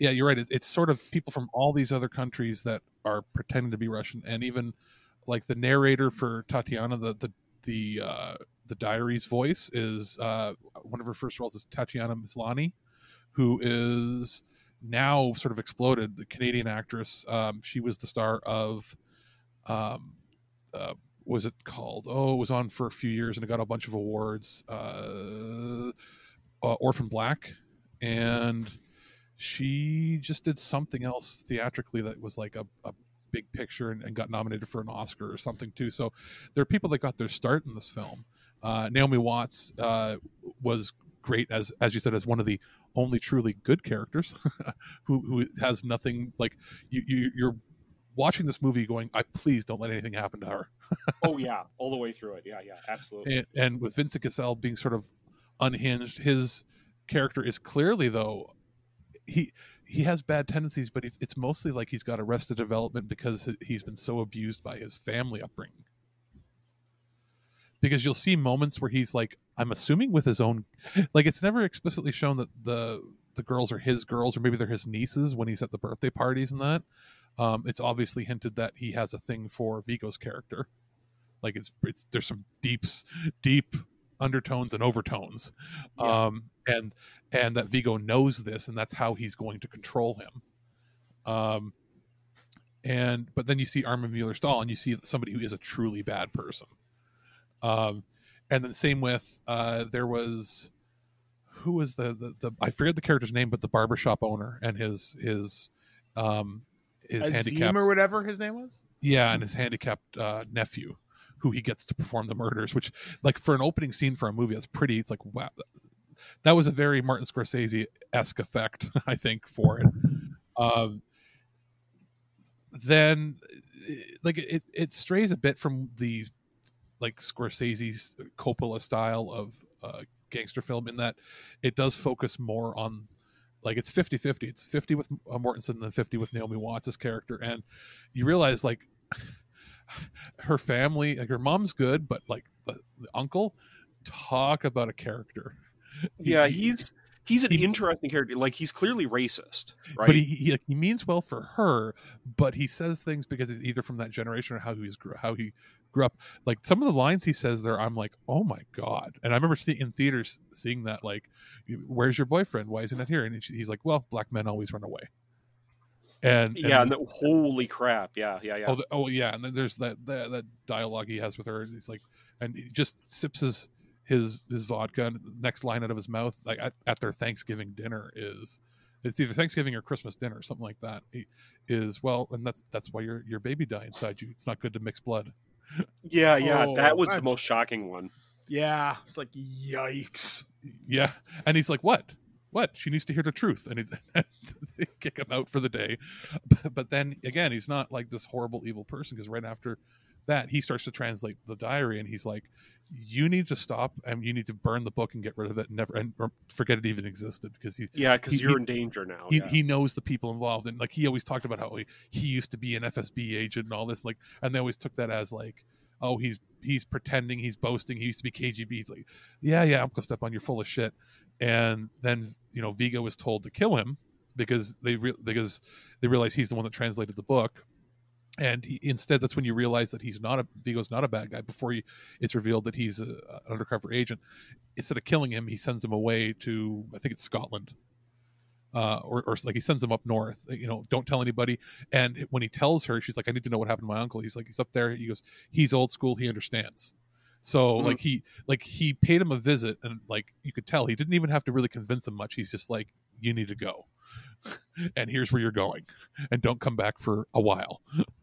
yeah, you're right. It's, it's sort of people from all these other countries that are pretending to be Russian, and even like the narrator for Tatiana, the the the uh, the diary's voice is uh, one of her first roles is Tatiana Maslany, who is now sort of exploded. The Canadian actress. Um, she was the star of. Um, uh, what was it called? Oh, it was on for a few years and it got a bunch of awards. Uh, uh, Orphan Black, and she just did something else theatrically that was like a, a big picture and, and got nominated for an Oscar or something too. So there are people that got their start in this film. Uh, Naomi Watts uh, was great as as you said as one of the only truly good characters who who has nothing like you, you you're watching this movie going I please don't let anything happen to her
oh yeah, all the way through it. Yeah, yeah, absolutely.
and, and with Vincent Cassel being sort of unhinged, his character is clearly though he he has bad tendencies, but it's it's mostly like he's got arrested development because he- he's been so abused by his family upbringing. Because you'll see moments where he's like, I'm assuming with his own, like it's never explicitly shown that the the girls are his girls or maybe they're his nieces when he's at the birthday parties and that. Um, it's obviously hinted that he has a thing for Viggo's character. Like it's it's there's some deep deep undertones and overtones. Um and and that viggo knows this and that's how he's going to control him. Um and but then you see armin mueller stahl and you see somebody who is a truly bad person. Um and then same with uh there was who was the the, the i forget the character's name but the barbershop owner and his his um his handicapped
or whatever his name was.
yeah, and his handicapped uh, nephew, who he gets to perform the murders. Which, like, for an opening scene for a movie, that's pretty. It's like wow, that was a very Martin Scorsese esque effect, I think, for it. Um, then, eh, like, it it strays a bit from the like Scorsese's Coppola style of uh, gangster film in that it does focus more on like it's 50-50 it's 50 with uh, mortensen and 50 with naomi watts' character. And you realize like her family like her mom's good but like the, the uncle talk about a character.
Yeah, he's he's an interesting character. Like he's clearly racist, right?
but he, he he means well for her but he says things because he's either from that generation or how he's grew, how he grew up like some of the lines he says there i'm like oh my god and i remember seeing in theaters seeing that like where's your boyfriend why isn't it here and he's like well black men always run away and,
yeah, and the, holy crap, yeah, yeah, yeah.
Oh, the, oh yeah, and then there's that, that that dialogue he has with her. He's like, and he just sips his his his vodka, next line out of his mouth, like at, at their Thanksgiving dinner, is it's either Thanksgiving or Christmas dinner, or something like that. He, is well, and that's that's why your your baby died inside you. It's not good to mix blood.
yeah, yeah.
Oh,
that was the most shocking one.
Yeah, it's like yikes.
Yeah, and he's like, "What? What? She needs to hear the truth." And he's they kick him out for the day. But, but then again, he's not like this horrible evil person because right after that, he starts to translate the diary, and he's like, "You need to stop, and you need to burn the book and get rid of it, and never and forget it even existed." Because he's
Yeah, because
he-
you're
he-
in danger now.
he,
yeah.
he knows the people involved and like he always talked about how he, he used to be an fsb agent and all this like and they always took that as like oh he's he's pretending he's boasting he used to be kgb he's like yeah yeah uncle stepan you're full of shit and then you know viggo was told to kill him because they re- because they realize he's the one that translated the book and he, instead that's when you realize that he's not a viggo's not a bad guy before he, it's revealed that he's a, an undercover agent instead of killing him he sends him away to i think it's scotland uh, or, or like he sends him up north. You know, don't tell anybody. And when he tells her, she's like, "I need to know what happened to my uncle." He's like, "He's up there." He goes, "He's old school. He understands." So
Mhm.
like he like he paid him a visit, and like you could tell he didn't even have to really convince him much. He's just like, "You need to go." and here's where you're going, and don't come back for a while.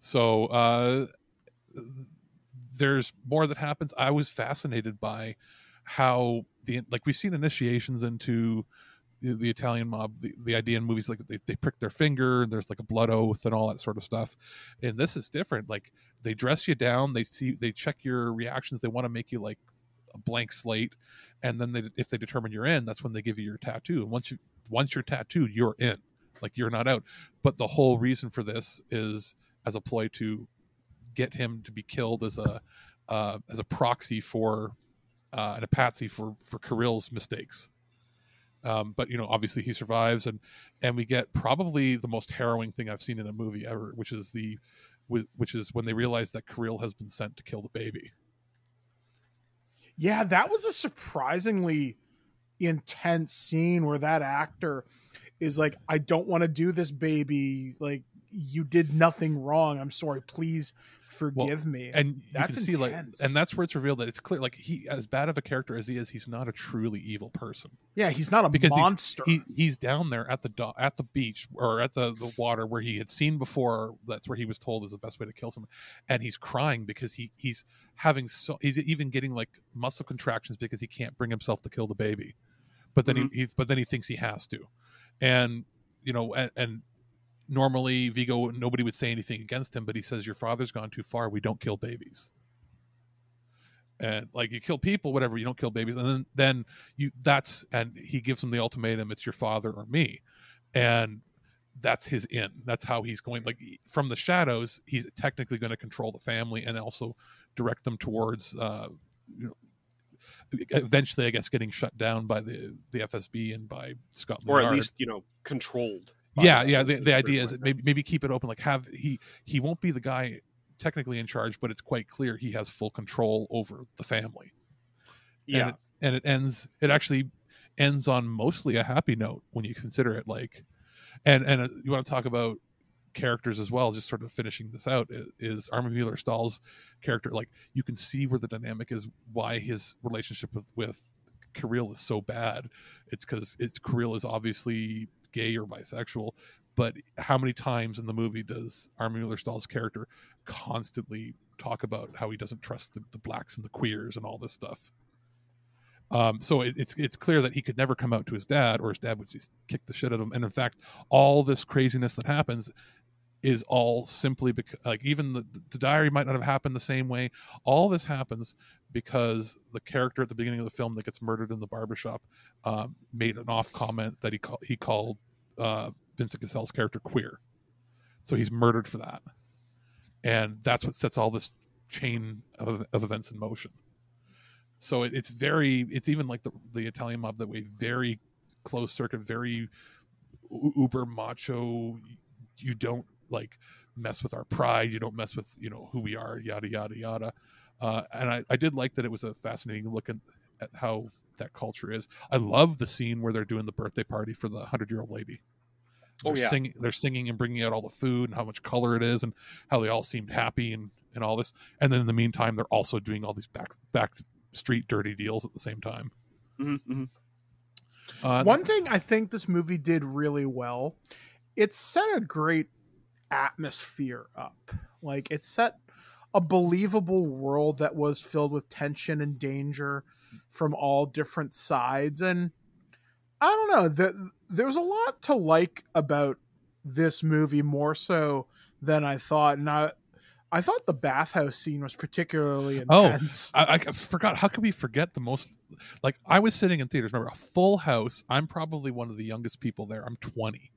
so uh, there's more that happens. I was fascinated by how the like we've seen initiations into the, the Italian mob, the, the idea in movies like they, they prick their finger, and there's like a blood oath and all that sort of stuff. And this is different. Like they dress you down, they see, they check your reactions, they want to make you like a blank slate, and then they, if they determine you're in, that's when they give you your tattoo. And once you once you're tattooed, you're in. Like you're not out. But the whole reason for this is as a ploy to get him to be killed as a uh, as a proxy for uh, and a patsy for for Kirill's mistakes. Um, but you know, obviously he survives, and and we get probably the most harrowing thing I've seen in a movie ever, which is the which is when they realize that Kirill has been sent to kill the baby.
Yeah, that was a surprisingly intense scene where that actor is like, I don't want to do this, baby. Like, you did nothing wrong. I'm sorry. Please forgive
Well,
me.
and
that's
you can see like and that's where it's revealed that it's clear like he as bad of a character as he is he's not a truly evil person
yeah, he's not a
because he's-
monster.
he, he's down there at the do- at the beach or at the, the water where he had seen before that's where he was told is the best way to kill someone and he's crying because he he's having so he's even getting like muscle contractions because he can't bring himself to kill the baby but then
Mhm.
he, he but then he thinks he has to and you know and, and normally Viggo nobody would say anything against him, but he says your father's gone too far. We don't kill babies. And like you kill people, whatever, you don't kill babies. And then then you that's and he gives him the ultimatum, it's your father or me. And that's his in. That's how he's going like from the shadows, he's technically going to control the family and also direct them towards uh you know eventually I guess getting shut down by the the FSB and by Scotland
or at
Yard
least you know controlled.
Yeah yeah the, the idea is maybe maybe keep it open like have he he won't be the guy technically in charge but it's quite clear he has full control over the family.
Yeah.
and it, and it ends it actually ends on mostly a happy note when you consider it like and and uh, you want to talk about characters as well just sort of finishing this out is armin mueller stahl's character like you can see where the dynamic is why his relationship with with Kirill is so bad. It's because it's Kirill is obviously gay or bisexual but how many times in the movie does armin mueller stahl's character constantly talk about how he doesn't trust the, the blacks and the queers and all this stuff um, so it, it's it's clear that he could never come out to his dad, or his dad would just kick the shit out of him. And in fact, all this craziness that happens is all simply because, like, even the, the diary might not have happened the same way. All this happens because the character at the beginning of the film that gets murdered in the barbershop um, made an off comment that he he called uh, Vincent Cassel's character queer. So he's murdered for that, and that's what sets all this chain of, of events in motion. So it, it's very it's even like the the italian mob that way very closed circuit very uber macho. You don't like mess with our pride. You don't mess with you know who we are yada yada yada. Uh, and I, I did like that it was a fascinating look at, at how that culture is i love the scene where they're doing the birthday party for the 100 year old lady
Oh,
they're
yeah.
singing they're singing and bringing out all the food and how much color it is and how they all seemed happy and and all this and then in the meantime they're also doing all these back back street dirty deals at the same time
Mhm, mhm.
uh,
One thing I think this movie did really well, it set a great atmosphere up. Like it set a believable world that was filled with tension and danger from all different sides and I don't know, that there's a lot to like about this movie more so than I thought and I I thought the bathhouse scene was particularly
Oh,
intense.
I, I forgot. How could we forget the most? Like, I was sitting in theaters. Remember, a full house. I'm probably one of the youngest people there. I'm 20.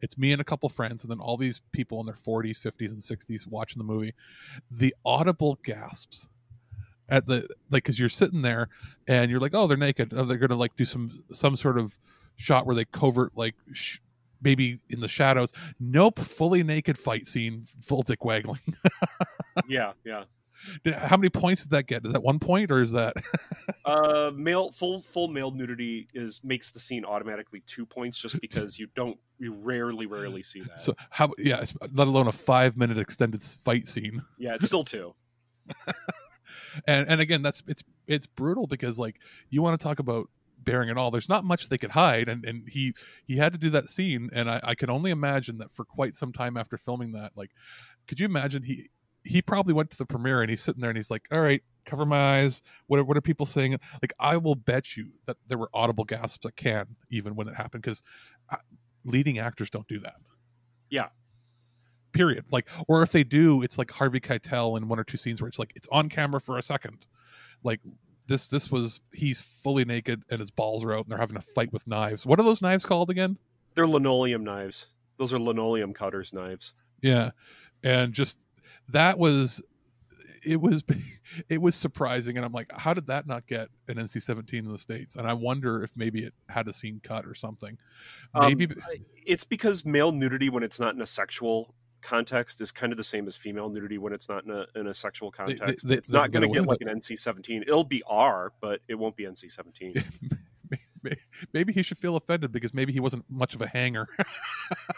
It's me and a couple friends, and then all these people in their 40s, 50s, and 60s watching the movie. The audible gasps at the like, because you're sitting there and you're like, oh, they're naked. Oh, they're gonna like do some some sort of shot where they covert like. Sh- Maybe in the shadows. Nope, fully naked fight scene, full dick waggling.
yeah, yeah.
How many points did that get? Is that one point or is that?
Uh, male full full male nudity is makes the scene automatically two points just because you don't you rarely rarely see that.
so how? Yeah, let alone a five minute extended fight scene.
yeah, it's still two.
And and again, that's it's it's brutal because like you want to talk about bearing it all. There's not much they could hide, and and he he had to do that scene, and I, I can only imagine that for quite some time after filming that, like, could you imagine he he probably went to the premiere and he's sitting there and he's like, all right, cover my eyes. What are, what are people saying? Like, I will bet you that there were audible gasps at Cannes even when it happened because uh, leading actors don't do that.
Yeah.
Period. Like, or if they do, it's like Harvey Keitel in one or two scenes where it's like it's on camera for a second. Like this, this was he's fully naked and his balls are out and they're having a fight with knives. What are those knives called again?
They're linoleum knives. Those are linoleum cutters knives.
Yeah, and just that was it was it was surprising and i'm like how did that not get an nc-17 in the states and i wonder if maybe it had a scene cut or something maybe
um, it's because male nudity when it's not in a sexual context is kind of the same as female nudity when it's not in a, in a sexual context they, they, it's not going to get like an nc-17 it'll be r but it won't be nc-17
maybe he should feel offended because maybe he wasn't much of a hanger.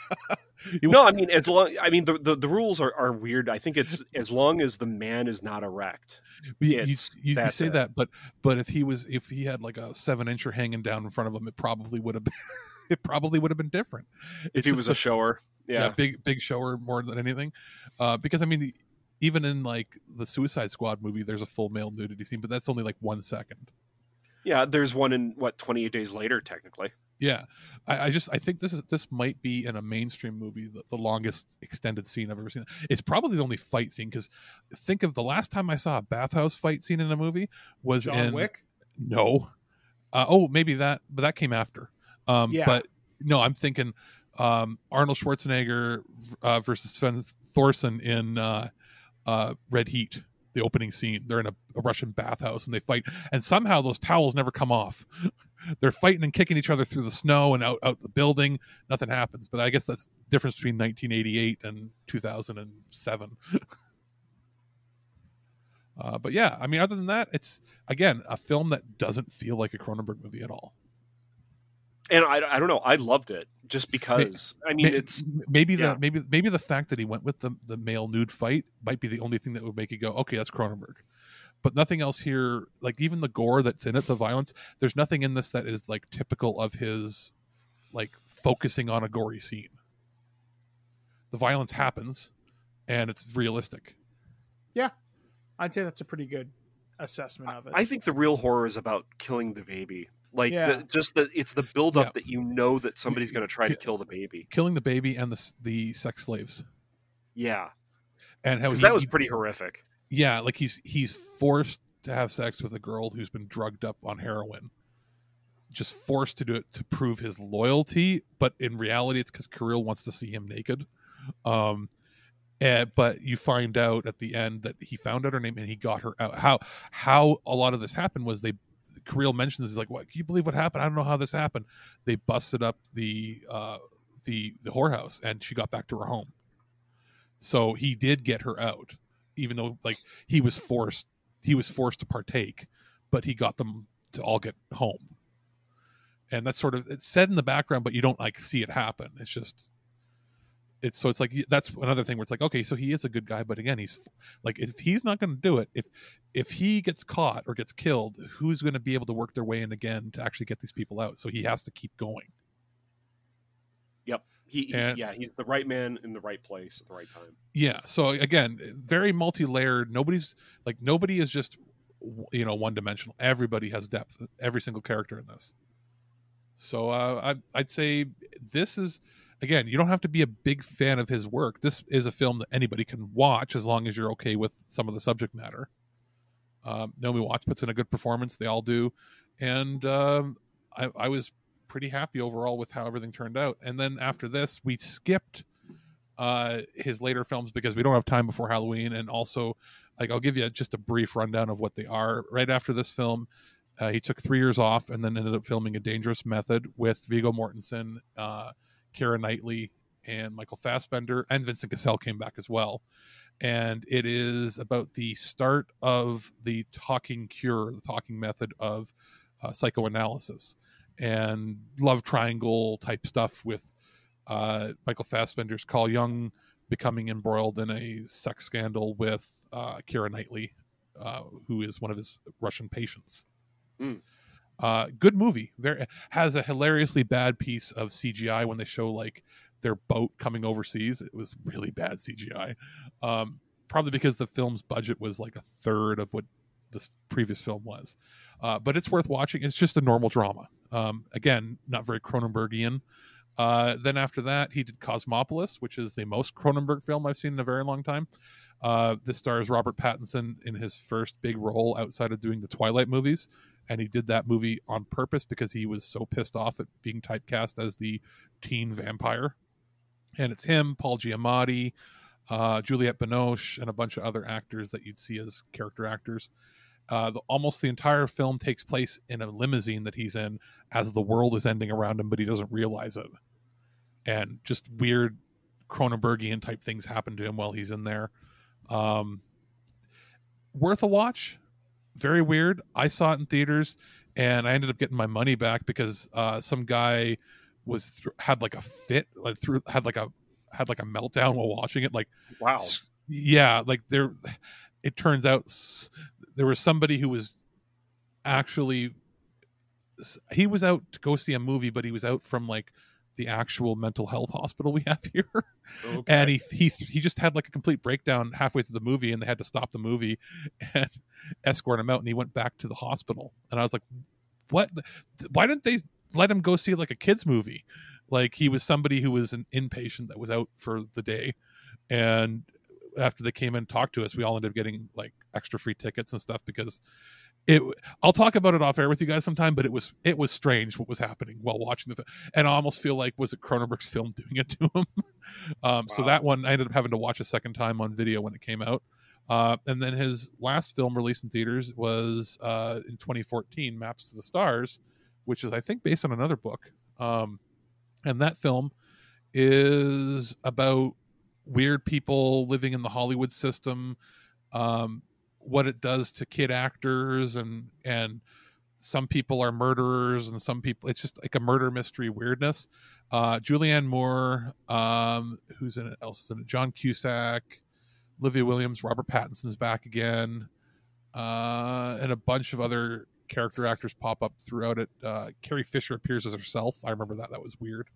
no, I mean as long I mean the, the, the, rules are, are weird. I think it's as long as the man is not erect.
You, you, you say it. that, but but if he was if he had like a seven incher hanging down in front of him, it probably would have been it probably would have been different.
If he was a, a shower. Yeah. yeah.
big big shower more than anything. Uh, because I mean even in like the Suicide Squad movie, there's a full male nudity scene, but that's only like one second.
Yeah, there's one in what 28 days later, technically.
Yeah, I, I, just I think this is this might be in a mainstream movie the, the longest extended scene I've ever seen. It's probably the only fight scene because think of the last time I saw a bathhouse fight scene in a movie was
John
in
Wick.
No, uh, oh maybe that, but that came after. Um, yeah. But no, I'm thinking um, Arnold Schwarzenegger uh, versus Sven Thorsen in uh, uh Red Heat the opening scene. They're in a, a, Russian bathhouse and they fight, and somehow those towels never come off. They're fighting and kicking each other through the snow and out out the building. Nothing happens. But I guess that's the difference between 1988 and 2007. uh, but yeah, I mean, other than that, it's again a film that doesn't feel like a Cronenberg movie at all
and I, I don't know i loved it just because i mean it's
maybe yeah. the maybe maybe the fact that he went with the the male nude fight might be the only thing that would make you go okay that's cronenberg. But nothing else here like even the gore that's in it the violence there's nothing in this that is like typical of his like focusing on a gory scene. The violence happens and it's realistic.
Yeah. I'd say that's a pretty good assessment of it.
I think the real horror is about killing the baby like yeah. the, just the it's the buildup yeah. that you know that somebody's going to try to kill the baby,
killing the baby and the the sex slaves.
Yeah,
and how
he, that was pretty horrific.
Yeah, like he's he's forced to have sex with a girl who's been drugged up on heroin, just forced to do it to prove his loyalty. But in reality, it's because Kirill wants to see him naked. Um, and, but you find out at the end that he found out her name and he got her out. How how a lot of this happened was they Kirill mentions he's like, "What? Can you believe what happened? I don't know how this happened." They busted up the uh, the the whorehouse, and she got back to her home. So he did get her out, even though like he was forced he was forced to partake, but he got them to all get home. And that's sort of it's said in the background, but you don't like see it happen. It's just it's so it's like that's another thing where it's like okay so he is a good guy but again he's like if he's not going to do it if if he gets caught or gets killed who's going to be able to work their way in again to actually get these people out? So he has to keep going.
Yep. He, and, yeah he's the right man in the right place at the right time.
Yeah so again very multi-layered. Nobody's like nobody is just you know one dimensional everybody has depth every single character in this. So uh, I, i'd say this is again, you don't have to be a big fan of his work. This is a film that anybody can watch as long as you're okay with some of the subject matter. Um, Naomi Watts puts in a good performance; they all do, and um, I, I, was pretty happy overall with how everything turned out. And then after this, we skipped uh, his later films because we don't have time before Halloween, and also, like, I'll give you just a brief rundown of what they are. Right after this film, uh, he took three years off and then ended up filming A Dangerous Method with Viggo Mortensen. Uh, Keira Knightley and Michael Fassbender, and Vincent Cassel came back as well. And it is about the start of the talking cure, the talking method of uh, psychoanalysis and love triangle type stuff with uh, Michael Fassbender's Carl Jung becoming embroiled in a sex scandal with uh, Keira Knightley, uh, who is one of his Russian patients.
Mm.
Uh, good movie. Very has a hilariously bad piece of CGI when they show like their boat coming overseas. It was really bad CGI. Um, probably because the film's budget was like a third of what this previous film was. Uh, but it's worth watching. It's just a normal drama. Um, again, not very Cronenbergian. Uh, then after that, he did Cosmopolis, which is the most Cronenberg film I've seen in a very long time. Uh, this stars Robert Pattinson in his first big role outside of doing the Twilight movies, and he did that movie on purpose because he was so pissed off at being typecast as the teen vampire. And it's him, Paul Giamatti, uh, Juliette Binoche, and a bunch of other actors that you'd see as character actors. Uh, the, almost the entire film takes place in a limousine that he's in as the world is ending around him, but he doesn't realize it. And just weird Cronenbergian type things happen to him while he's in there. Um, worth a watch. Very weird. I saw it in theaters, and I ended up getting my money back because uh, some guy was th- had like a fit, like through had like a had like a meltdown while watching it. Like
wow,
yeah, like there. It turns out there was somebody who was actually he was out to go see a movie, but he was out from like the actual mental health hospital we have here, okay. and he he he just had like a complete breakdown halfway through the movie, and they had to stop the movie and escort him out, and he went back to the hospital, and I was like, what? Why didn't they let him go see like a kids movie? Like he was somebody who was an inpatient that was out for the day, and after they came in and talked to us, we all ended up getting like extra free tickets and stuff because it I'll talk about it off air with you guys sometime, but it was it was strange what was happening while watching the film, and I almost feel like was it Cronenberg's film doing it to him. um, wow. So that one I ended up having to watch a second time on video when it came out. Uh, and then his last film released in theaters was uh, in 2014, Maps to the Stars, which is I think based on another book. Um, and that film is about weird people living in the Hollywood system. Um, what it does to kid actors and and some people are murderers and some people it's just like a murder mystery weirdness. Uh julianne moore um who's in it else is in it? John cusack olivia williams robert pattinson's back again uh and a bunch of other character actors pop up throughout it. Uh carrie fisher appears as herself. I remember that. That was weird.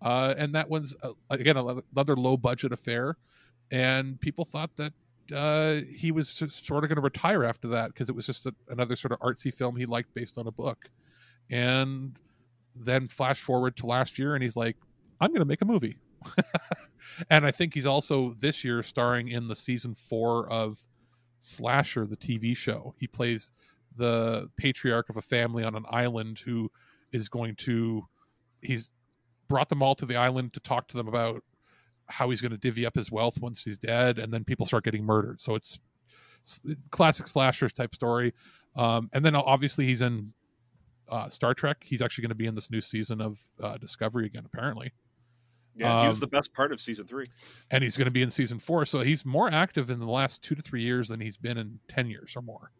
Uh and that one's uh, again another low budget affair. And people thought that uh, he was sort of going to retire after that because it was just a, another sort of artsy film he liked based on a book. And then flash forward to last year, and he's like, "I'm going to make a movie." and I think he's also this year starring in the season four of Slasher, the TV show. He plays the patriarch of a family on an island who is going to. He's brought them all to the island to talk to them about how he's going to divvy up his wealth once he's dead, and then people start getting murdered. So it's, it's classic slasher type story. Um, and then obviously he's in uh, Star Trek. He's actually going to be in this new season of uh, Discovery again, apparently.
Yeah, um, he was the best part of season three,
and he's going to be in season four. So he's more active in the last two to three years than he's been in ten years or more.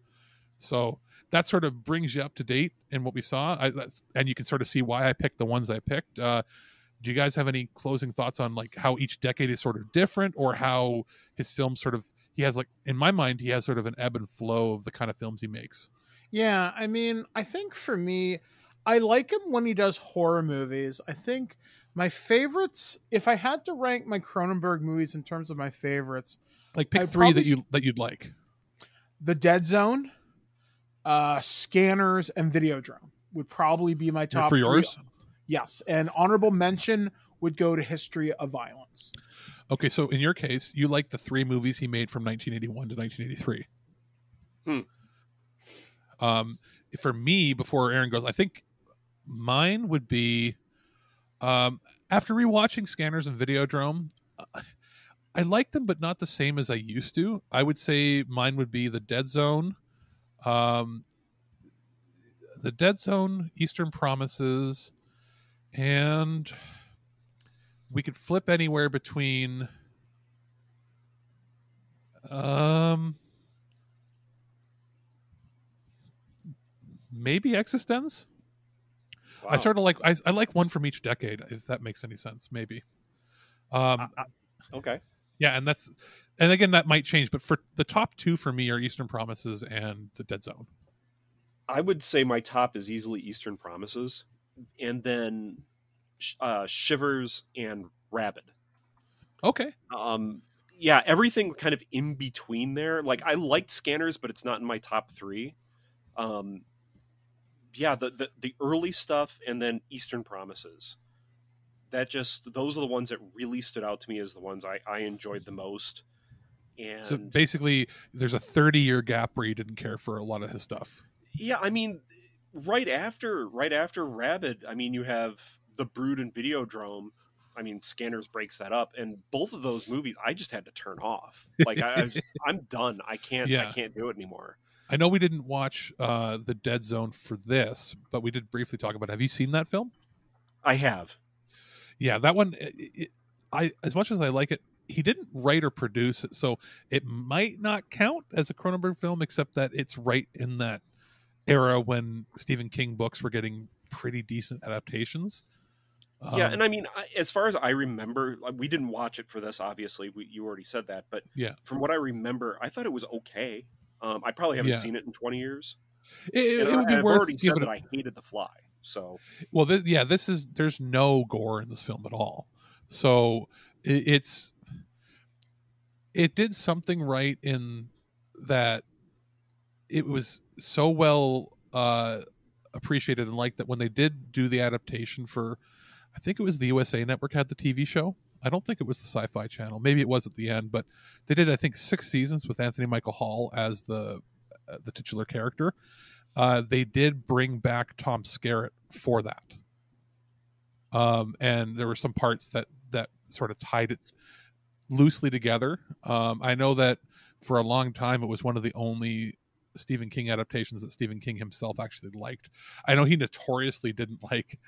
So that sort of brings you up to date in what we saw, I, and you can sort of see why I picked the ones I picked. Uh, do you guys have any closing thoughts on like how each decade is sort of different or how his films sort of he has like in my mind he has sort of an ebb and flow of the kind of films he makes?
Yeah i mean i think for me i like him when he does horror movies. I think my favorites if i had to rank my cronenberg movies in terms of my favorites
like pick I'd three that you that you'd like.
The dead zone uh scanners and videodrome would probably be my top
for yours?
three. Yes, and honorable mention would go to History of Violence.
Okay, so in your case, you like the three movies he made from 1981 to 1983. Hmm. Um, for me, before Aaron goes, I think mine would be um, after rewatching Scanners and Videodrome. I like them, but not the same as I used to. I would say mine would be the Dead Zone, um, the Dead Zone, Eastern Promises, and we could flip anywhere between um maybe eXistenZ wow. i sort of like I, I like one from each decade if that makes any sense maybe. Um
okay.
yeah and that's and again that might change but for the top two for me are eastern promises and the dead zone.
I would say my top is easily Eastern Promises, and then uh, Shivers and Rabid.
Okay.
Um, yeah, everything kind of in between there. Like I liked Scanners, but it's not in my top three. Um, yeah, the, the the early stuff and then Eastern Promises. That just those are the ones that really stood out to me as the ones I, I enjoyed the most. And
So basically, there's a 30 year gap where you didn't care for a lot of his stuff.
yeah, I mean, right after right after Rabid, I mean, you have the Brood and Videodrome. I mean, Scanners breaks that up, and both of those movies, I just had to turn off. Like I, I I'm done. I can't.
Yeah.
I can't do it anymore.
I know we didn't watch uh, the Dead Zone for this, but we did briefly talk about. it. Have you seen that film?
I have.
Yeah, that one. It, it, I as much as I like it, he didn't write or produce it, so it might not count as a Cronenberg film, except that it's right in that era when Stephen King books were getting pretty decent adaptations.
yeah,
Um,
and I mean, as far as I remember, like, we didn't watch it for this. Obviously, we, you already said that, but
Yeah.
from what I remember, I thought it was okay. Um, I probably haven't
Yeah.
seen it in 20 years.
It- it- would be
I, I've
worth
already said that I hated The Fly. So
Well, th- yeah, this is there's no gore in this film at all. So it, it's it did something right in that it was so well uh appreciated and liked that when they did do the adaptation for I think it was the USA network had the TV show. I don't think it was the Sci-Fi Channel. Maybe it was at the end, but they did I think 6 seasons with Anthony Michael Hall as the uh, the titular character. Uh, they did bring back Tom Skerritt for that. Um, and there were some parts that that sort of tied it loosely together. Um, I know that for a long time it was one of the only Stephen King adaptations that Stephen King himself actually liked. I know he notoriously didn't like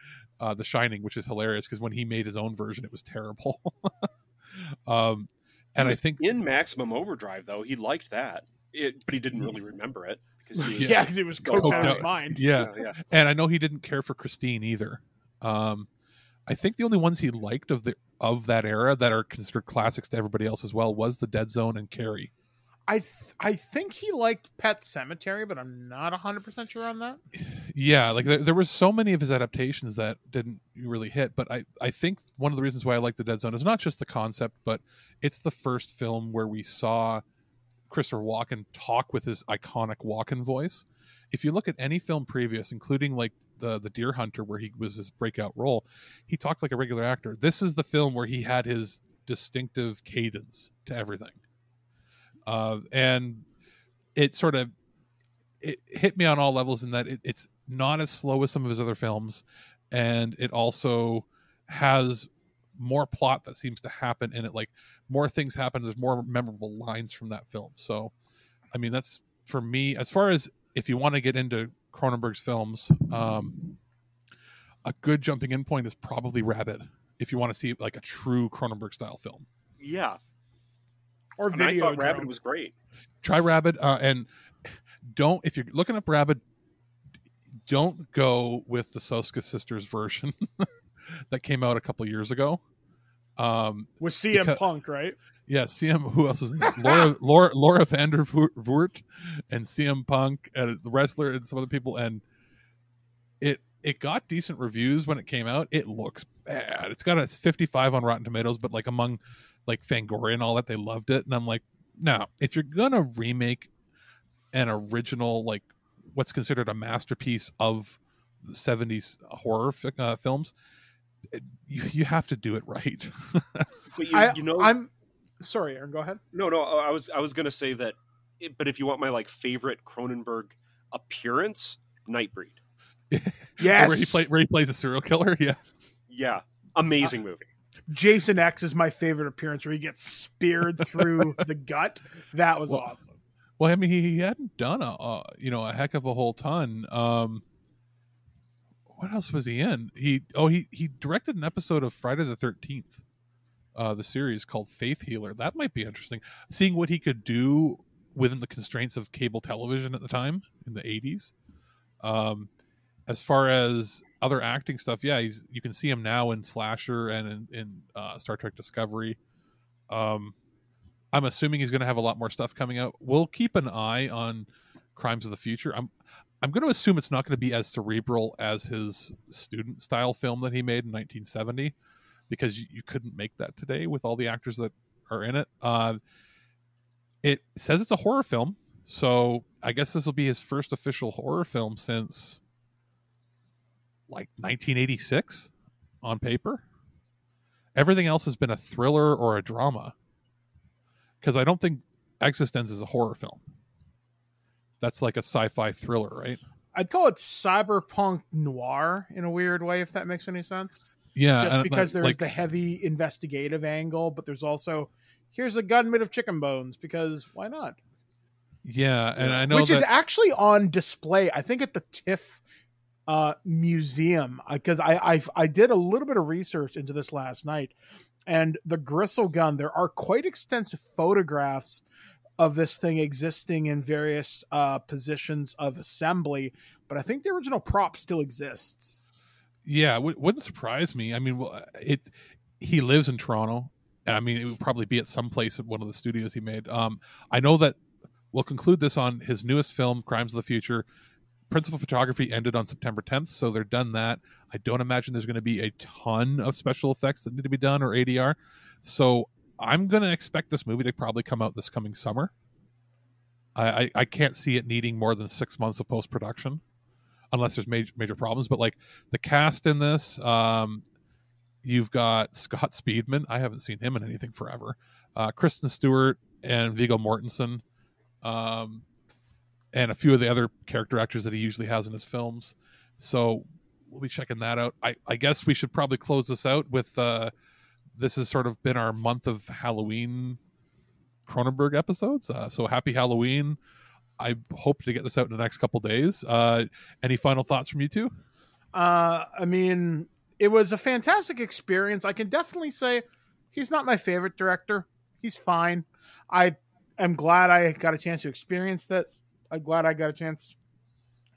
uh, The Shining, which is hilarious because when he made his own version, it was terrible. um, and
He
I think
in Maximum Overdrive though he liked that, it, but he didn't really remember it because he was,
Yeah, 'cause it was coked out of his mind.
Yeah.
yeah, yeah.
and I know he didn't care for Christine either. Um, I think the only ones he liked of the of that era that are considered classics to everybody else as well was the Dead Zone and Carrie.
I th- I think he liked Pet Sematary, but I'm not 100% sure on that.
Yeah, like there, there was so many of his adaptations that didn't really hit, but I I think one of the reasons why I like the Dead Zone is not just the concept, but it's the first film where we saw Christopher Walken talk with his iconic Walken voice. If you look at any film previous, including like the the Deer Hunter, where he was his breakout role, he talked like a regular actor. This is the film where he had his distinctive cadence to everything, uh, and it sort of it hit me on all levels in that it, it's not as slow as some of his other films, and it also has more plot that seems to happen in it. Like more things happen. There's more memorable lines from that film. So, I mean, that's for me as far as if you want to get into Cronenberg's films, um, a good jumping in point is probably Rabid. If you want to see like a true Cronenberg style film,
yeah.
Or
And I thought Rabid was great.
try Rabid uh, and don't if you're looking up Rabid, don't go with the Soska sisters version that came out a couple years ago. Um,
With CM
because-
Punk, right?
Yeah, CM. Who else is in it? Laura Laura Laura Vandervoort and CM Punk and the wrestler and some other people, and it it got decent reviews when it came out. It looks bad. It's got a 55 on Rotten Tomatoes, but like among like Fangoria and all that, they loved it. And I'm like, no, if you're gonna remake an original like what's considered a masterpiece of the 70s horror fi- uh, films, it- you you have to do it right.
But you,
I,
you know,
I'm sorry, Aaron. Go ahead.
No, no. I was I was gonna say that, it, but if you want my like favorite Cronenberg appearance, Nightbreed.
Yes.
where he play, where he plays a serial killer. Yeah,
Yeah, amazing
Uh,
movie.
Jason X is my favorite appearance where he gets speared through the gut. That was
Well,
awesome.
Well, I mean, he, he hadn't done a, a you know a heck of a whole ton. Um, what else was he in? He oh he he directed an episode of Friday the Thirteenth, uh, the series called Faith Healer. That might be interesting. Seeing what he could do within the constraints of cable television at the time in the eighties. Um, as far as other acting stuff, yeah, he's you can see him now in Slasher and in, in uh, Star Trek Discovery. Um, I'm assuming he's going to have a lot more stuff coming out. We'll keep an eye on Crimes of the Future. I'm I'm going to assume it's not going to be as cerebral as his student style film that he made in 1970, because you, you couldn't make that today with all the actors that are in it. Uh, it says it's a horror film, so I guess this will be his first official horror film since like 1986 on paper. Everything else has been a thriller or a drama. Because I don't think eXistenZ is a horror film. That's like a sci-fi thriller, right?
I'd call it cyberpunk noir in a weird way, if that makes any sense.
Yeah,
just because there's
like-
the heavy investigative angle, but there's also here's a gun made of chicken bones because why not?
Yeah, and I know
Which is actually on display, I think, at the TIFF uh, museum because I, I I did a little bit of research into this last night, and the gristle gun. There are quite extensive photographs of this thing existing in various uh, positions of assembly, but I think the original prop still exists.
Yeah, wouldn't surprise me. I mean, well, it. He lives in Toronto. I mean, it would probably be at some place at one of the studios he made. Um, I know that we'll conclude this on his newest film, Crimes of the Future. Principal photography ended on September 10th, so they're done that. I don't imagine there's going to be a ton of special effects that need to be done or ADR. So I'm going to expect this movie to probably come out this coming summer. I, I, I can't see it needing more than six months of post production unless there's major major problems. But like the cast in this, um, you've got Scott Speedman. I haven't seen him in anything forever. Uh, Kristen Stewart and Viggo Mortensen, um, and a few of the other character actors that he usually has in his films. So we'll be checking that out. I, I guess we should probably close this out with uh, this has sort of been our month of Halloween Cronenberg episodes. Uh, so happy Halloween. I hope to get this out in the next couple days. Uh, any final thoughts from you two?
Uh, I mean, it was a fantastic experience. I can definitely say he's not my favorite director. He's fine. I am glad I got a chance to experience this. I'm glad I got a chance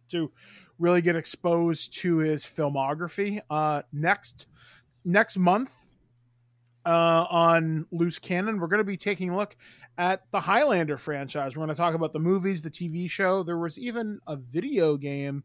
to really get exposed to his filmography. Uh, next next month uh, on Loose Cannon, we're going to be taking a look at the Highlander franchise. We're going to talk about the movies, the TV show. There was even a video game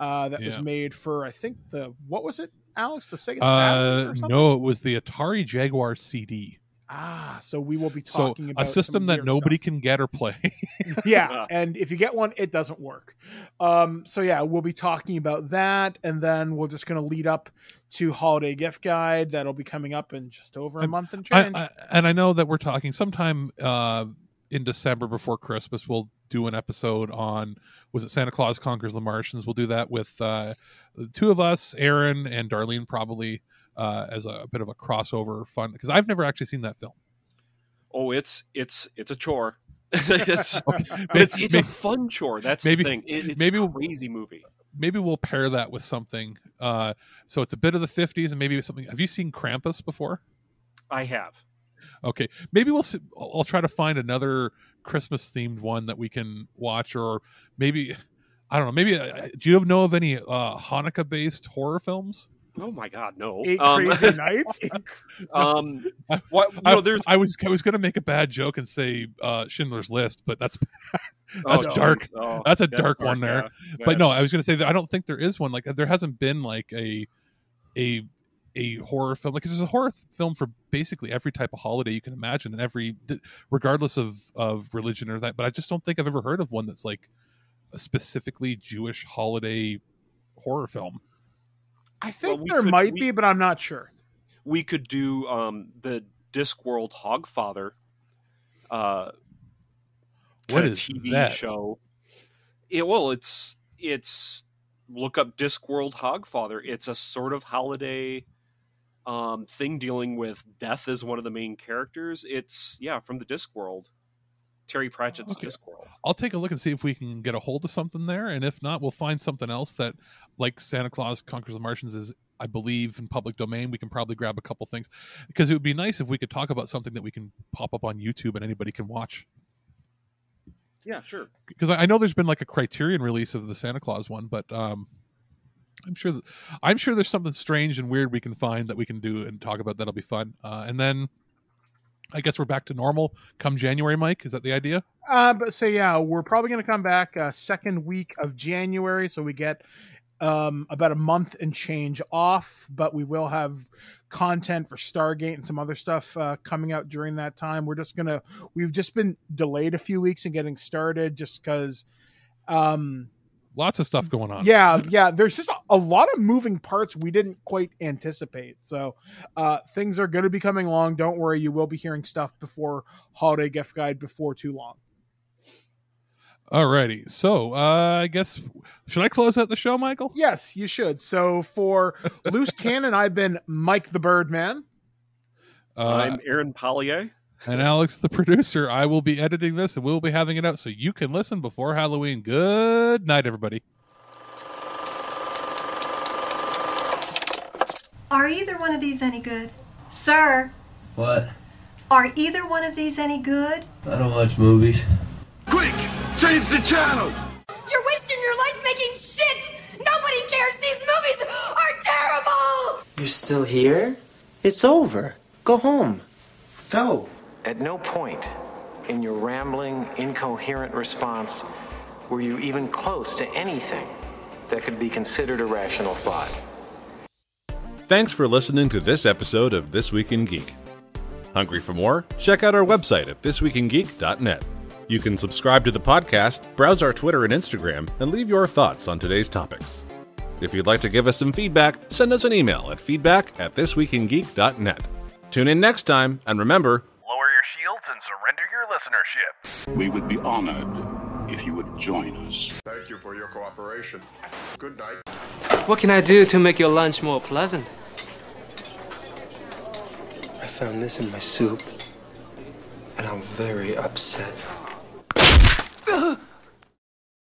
uh, that was made for, I think the what was it, Alex? The Sega Saturn
Uh,
or something?
no, it was the Atari Jaguar CD.
Ah, so we will be
So
talking about
a system that
weird
nobody can get or play.
yeah, and if you get one, it doesn't work. Um, so yeah, we'll be talking about that, and then we're just going to lead up to holiday gift guide that'll be coming up in just over a month and
I-
change.
I- and I know that we're talking sometime uh, in December before Christmas. We'll do an episode on was it Santa Claus conquers the Martians. We'll do that with uh, the two of us, Aaron and Darlene, probably uh, as a, bit of a crossover fun because I've never actually seen that film.
Oh, it's it's it's a chore. it's,
Okay,
but it's it's
may-
a fun chore. That's
maybe-
the thing. It, it's
maybe
a crazy movie.
Maybe we'll pair that with something. Uh, so it's a bit of the '50s and maybe something. Have you seen Krampus before?
I have.
Okay, maybe we'll. See, I'll I'll try to find another Christmas themed one that we can watch, or maybe I don't know. Maybe uh, do you know of any uh, Hanukkah based horror films?
Oh my God, no!
Eight
Um,
crazy nights.
um,
I,
what?
I,
No, there's.
I was I was gonna make a bad joke and say uh, Schindler's List, but that's
Oh,
that's
no.
dark.
Oh,
that's a
that's
dark
dark,
one there.
yeah.
But no, I was gonna say that I don't think there is one. Like there hasn't been like a a a horror film because there's a horror film for basically every type of holiday you can imagine and every regardless of of religion or that but i just don't think i've ever heard of one that's like a specifically jewish holiday horror film
I think
we
there
could-
might
we-
be, but I'm not sure.
we could do um, the Discworld Hogfather uh,
What
kinda TV
that?
show. It, well, it's it's look up Discworld Hogfather. It's a sort of holiday um, thing dealing with death as one of the main characters. It's yeah from the Discworld, Terry Pratchett's
Okay.
Discworld.
i'll take a look and see if we can get a hold of something there and if not we'll find something else that like santa claus conquers the martians is i believe in public domain we can probably grab a couple things because it would be nice if we could talk about something that we can pop up on youtube and anybody can watch
Yeah, sure.
because I know there's been like a Criterion release of the Santa Claus one, but um, I'm sure that, I'm sure there's something strange and weird we can find that we can do and talk about that'll be fun. Uh, and then I guess we're back to normal come January, Mike. Is that the idea?
Uh, but so yeah, we're probably going to come back uh, second week of January, so we get um, about a month and change off. But we will have content for Stargate and some other stuff uh, coming out during that time. We're just gonna we've just been delayed a few weeks in getting started just because. Um,
Lots of stuff going on.
yeah, yeah. There's just a, a lot of moving parts we didn't quite anticipate. So uh, things are going to be coming along. Don't worry, you will be hearing stuff before holiday gift guide before too long.
Alrighty. So uh, I guess should I close out the show, Michael?
Yes, you should. So for loose cannon, I've been Mike the Birdman.
Uh,
I'm Aaron Pollyea.
And Alex, the producer. I will be editing this and we'll be having it out so you can listen before Halloween. Good night, everybody.
Are either one of these any good? Sir,
What?
are either one of these any good?
I don't watch movies.
Quick! Change the channel! You're wasting your life making shit! Nobody cares! These movies are terrible!
You're still here? It's over. Go home. Go.
At no point in your rambling, incoherent response were you even close to anything that could be considered a rational thought.
Thanks for listening to this episode of This Week in Geek. Hungry for more? Check out our website at thisweekingeek.net. You can subscribe to the podcast, browse our Twitter and Instagram, and leave your thoughts on today's topics. If you'd like to give us some feedback, send us an email at feedback at thisweekingeek.net. Tune in next time, and remember,
shields and surrender your listenership.
We would be honored if you would join us.
Thank you for your cooperation. Good night.
What can I do to make your lunch more pleasant?
I found this in my soup, and I'm very upset.
Ugh.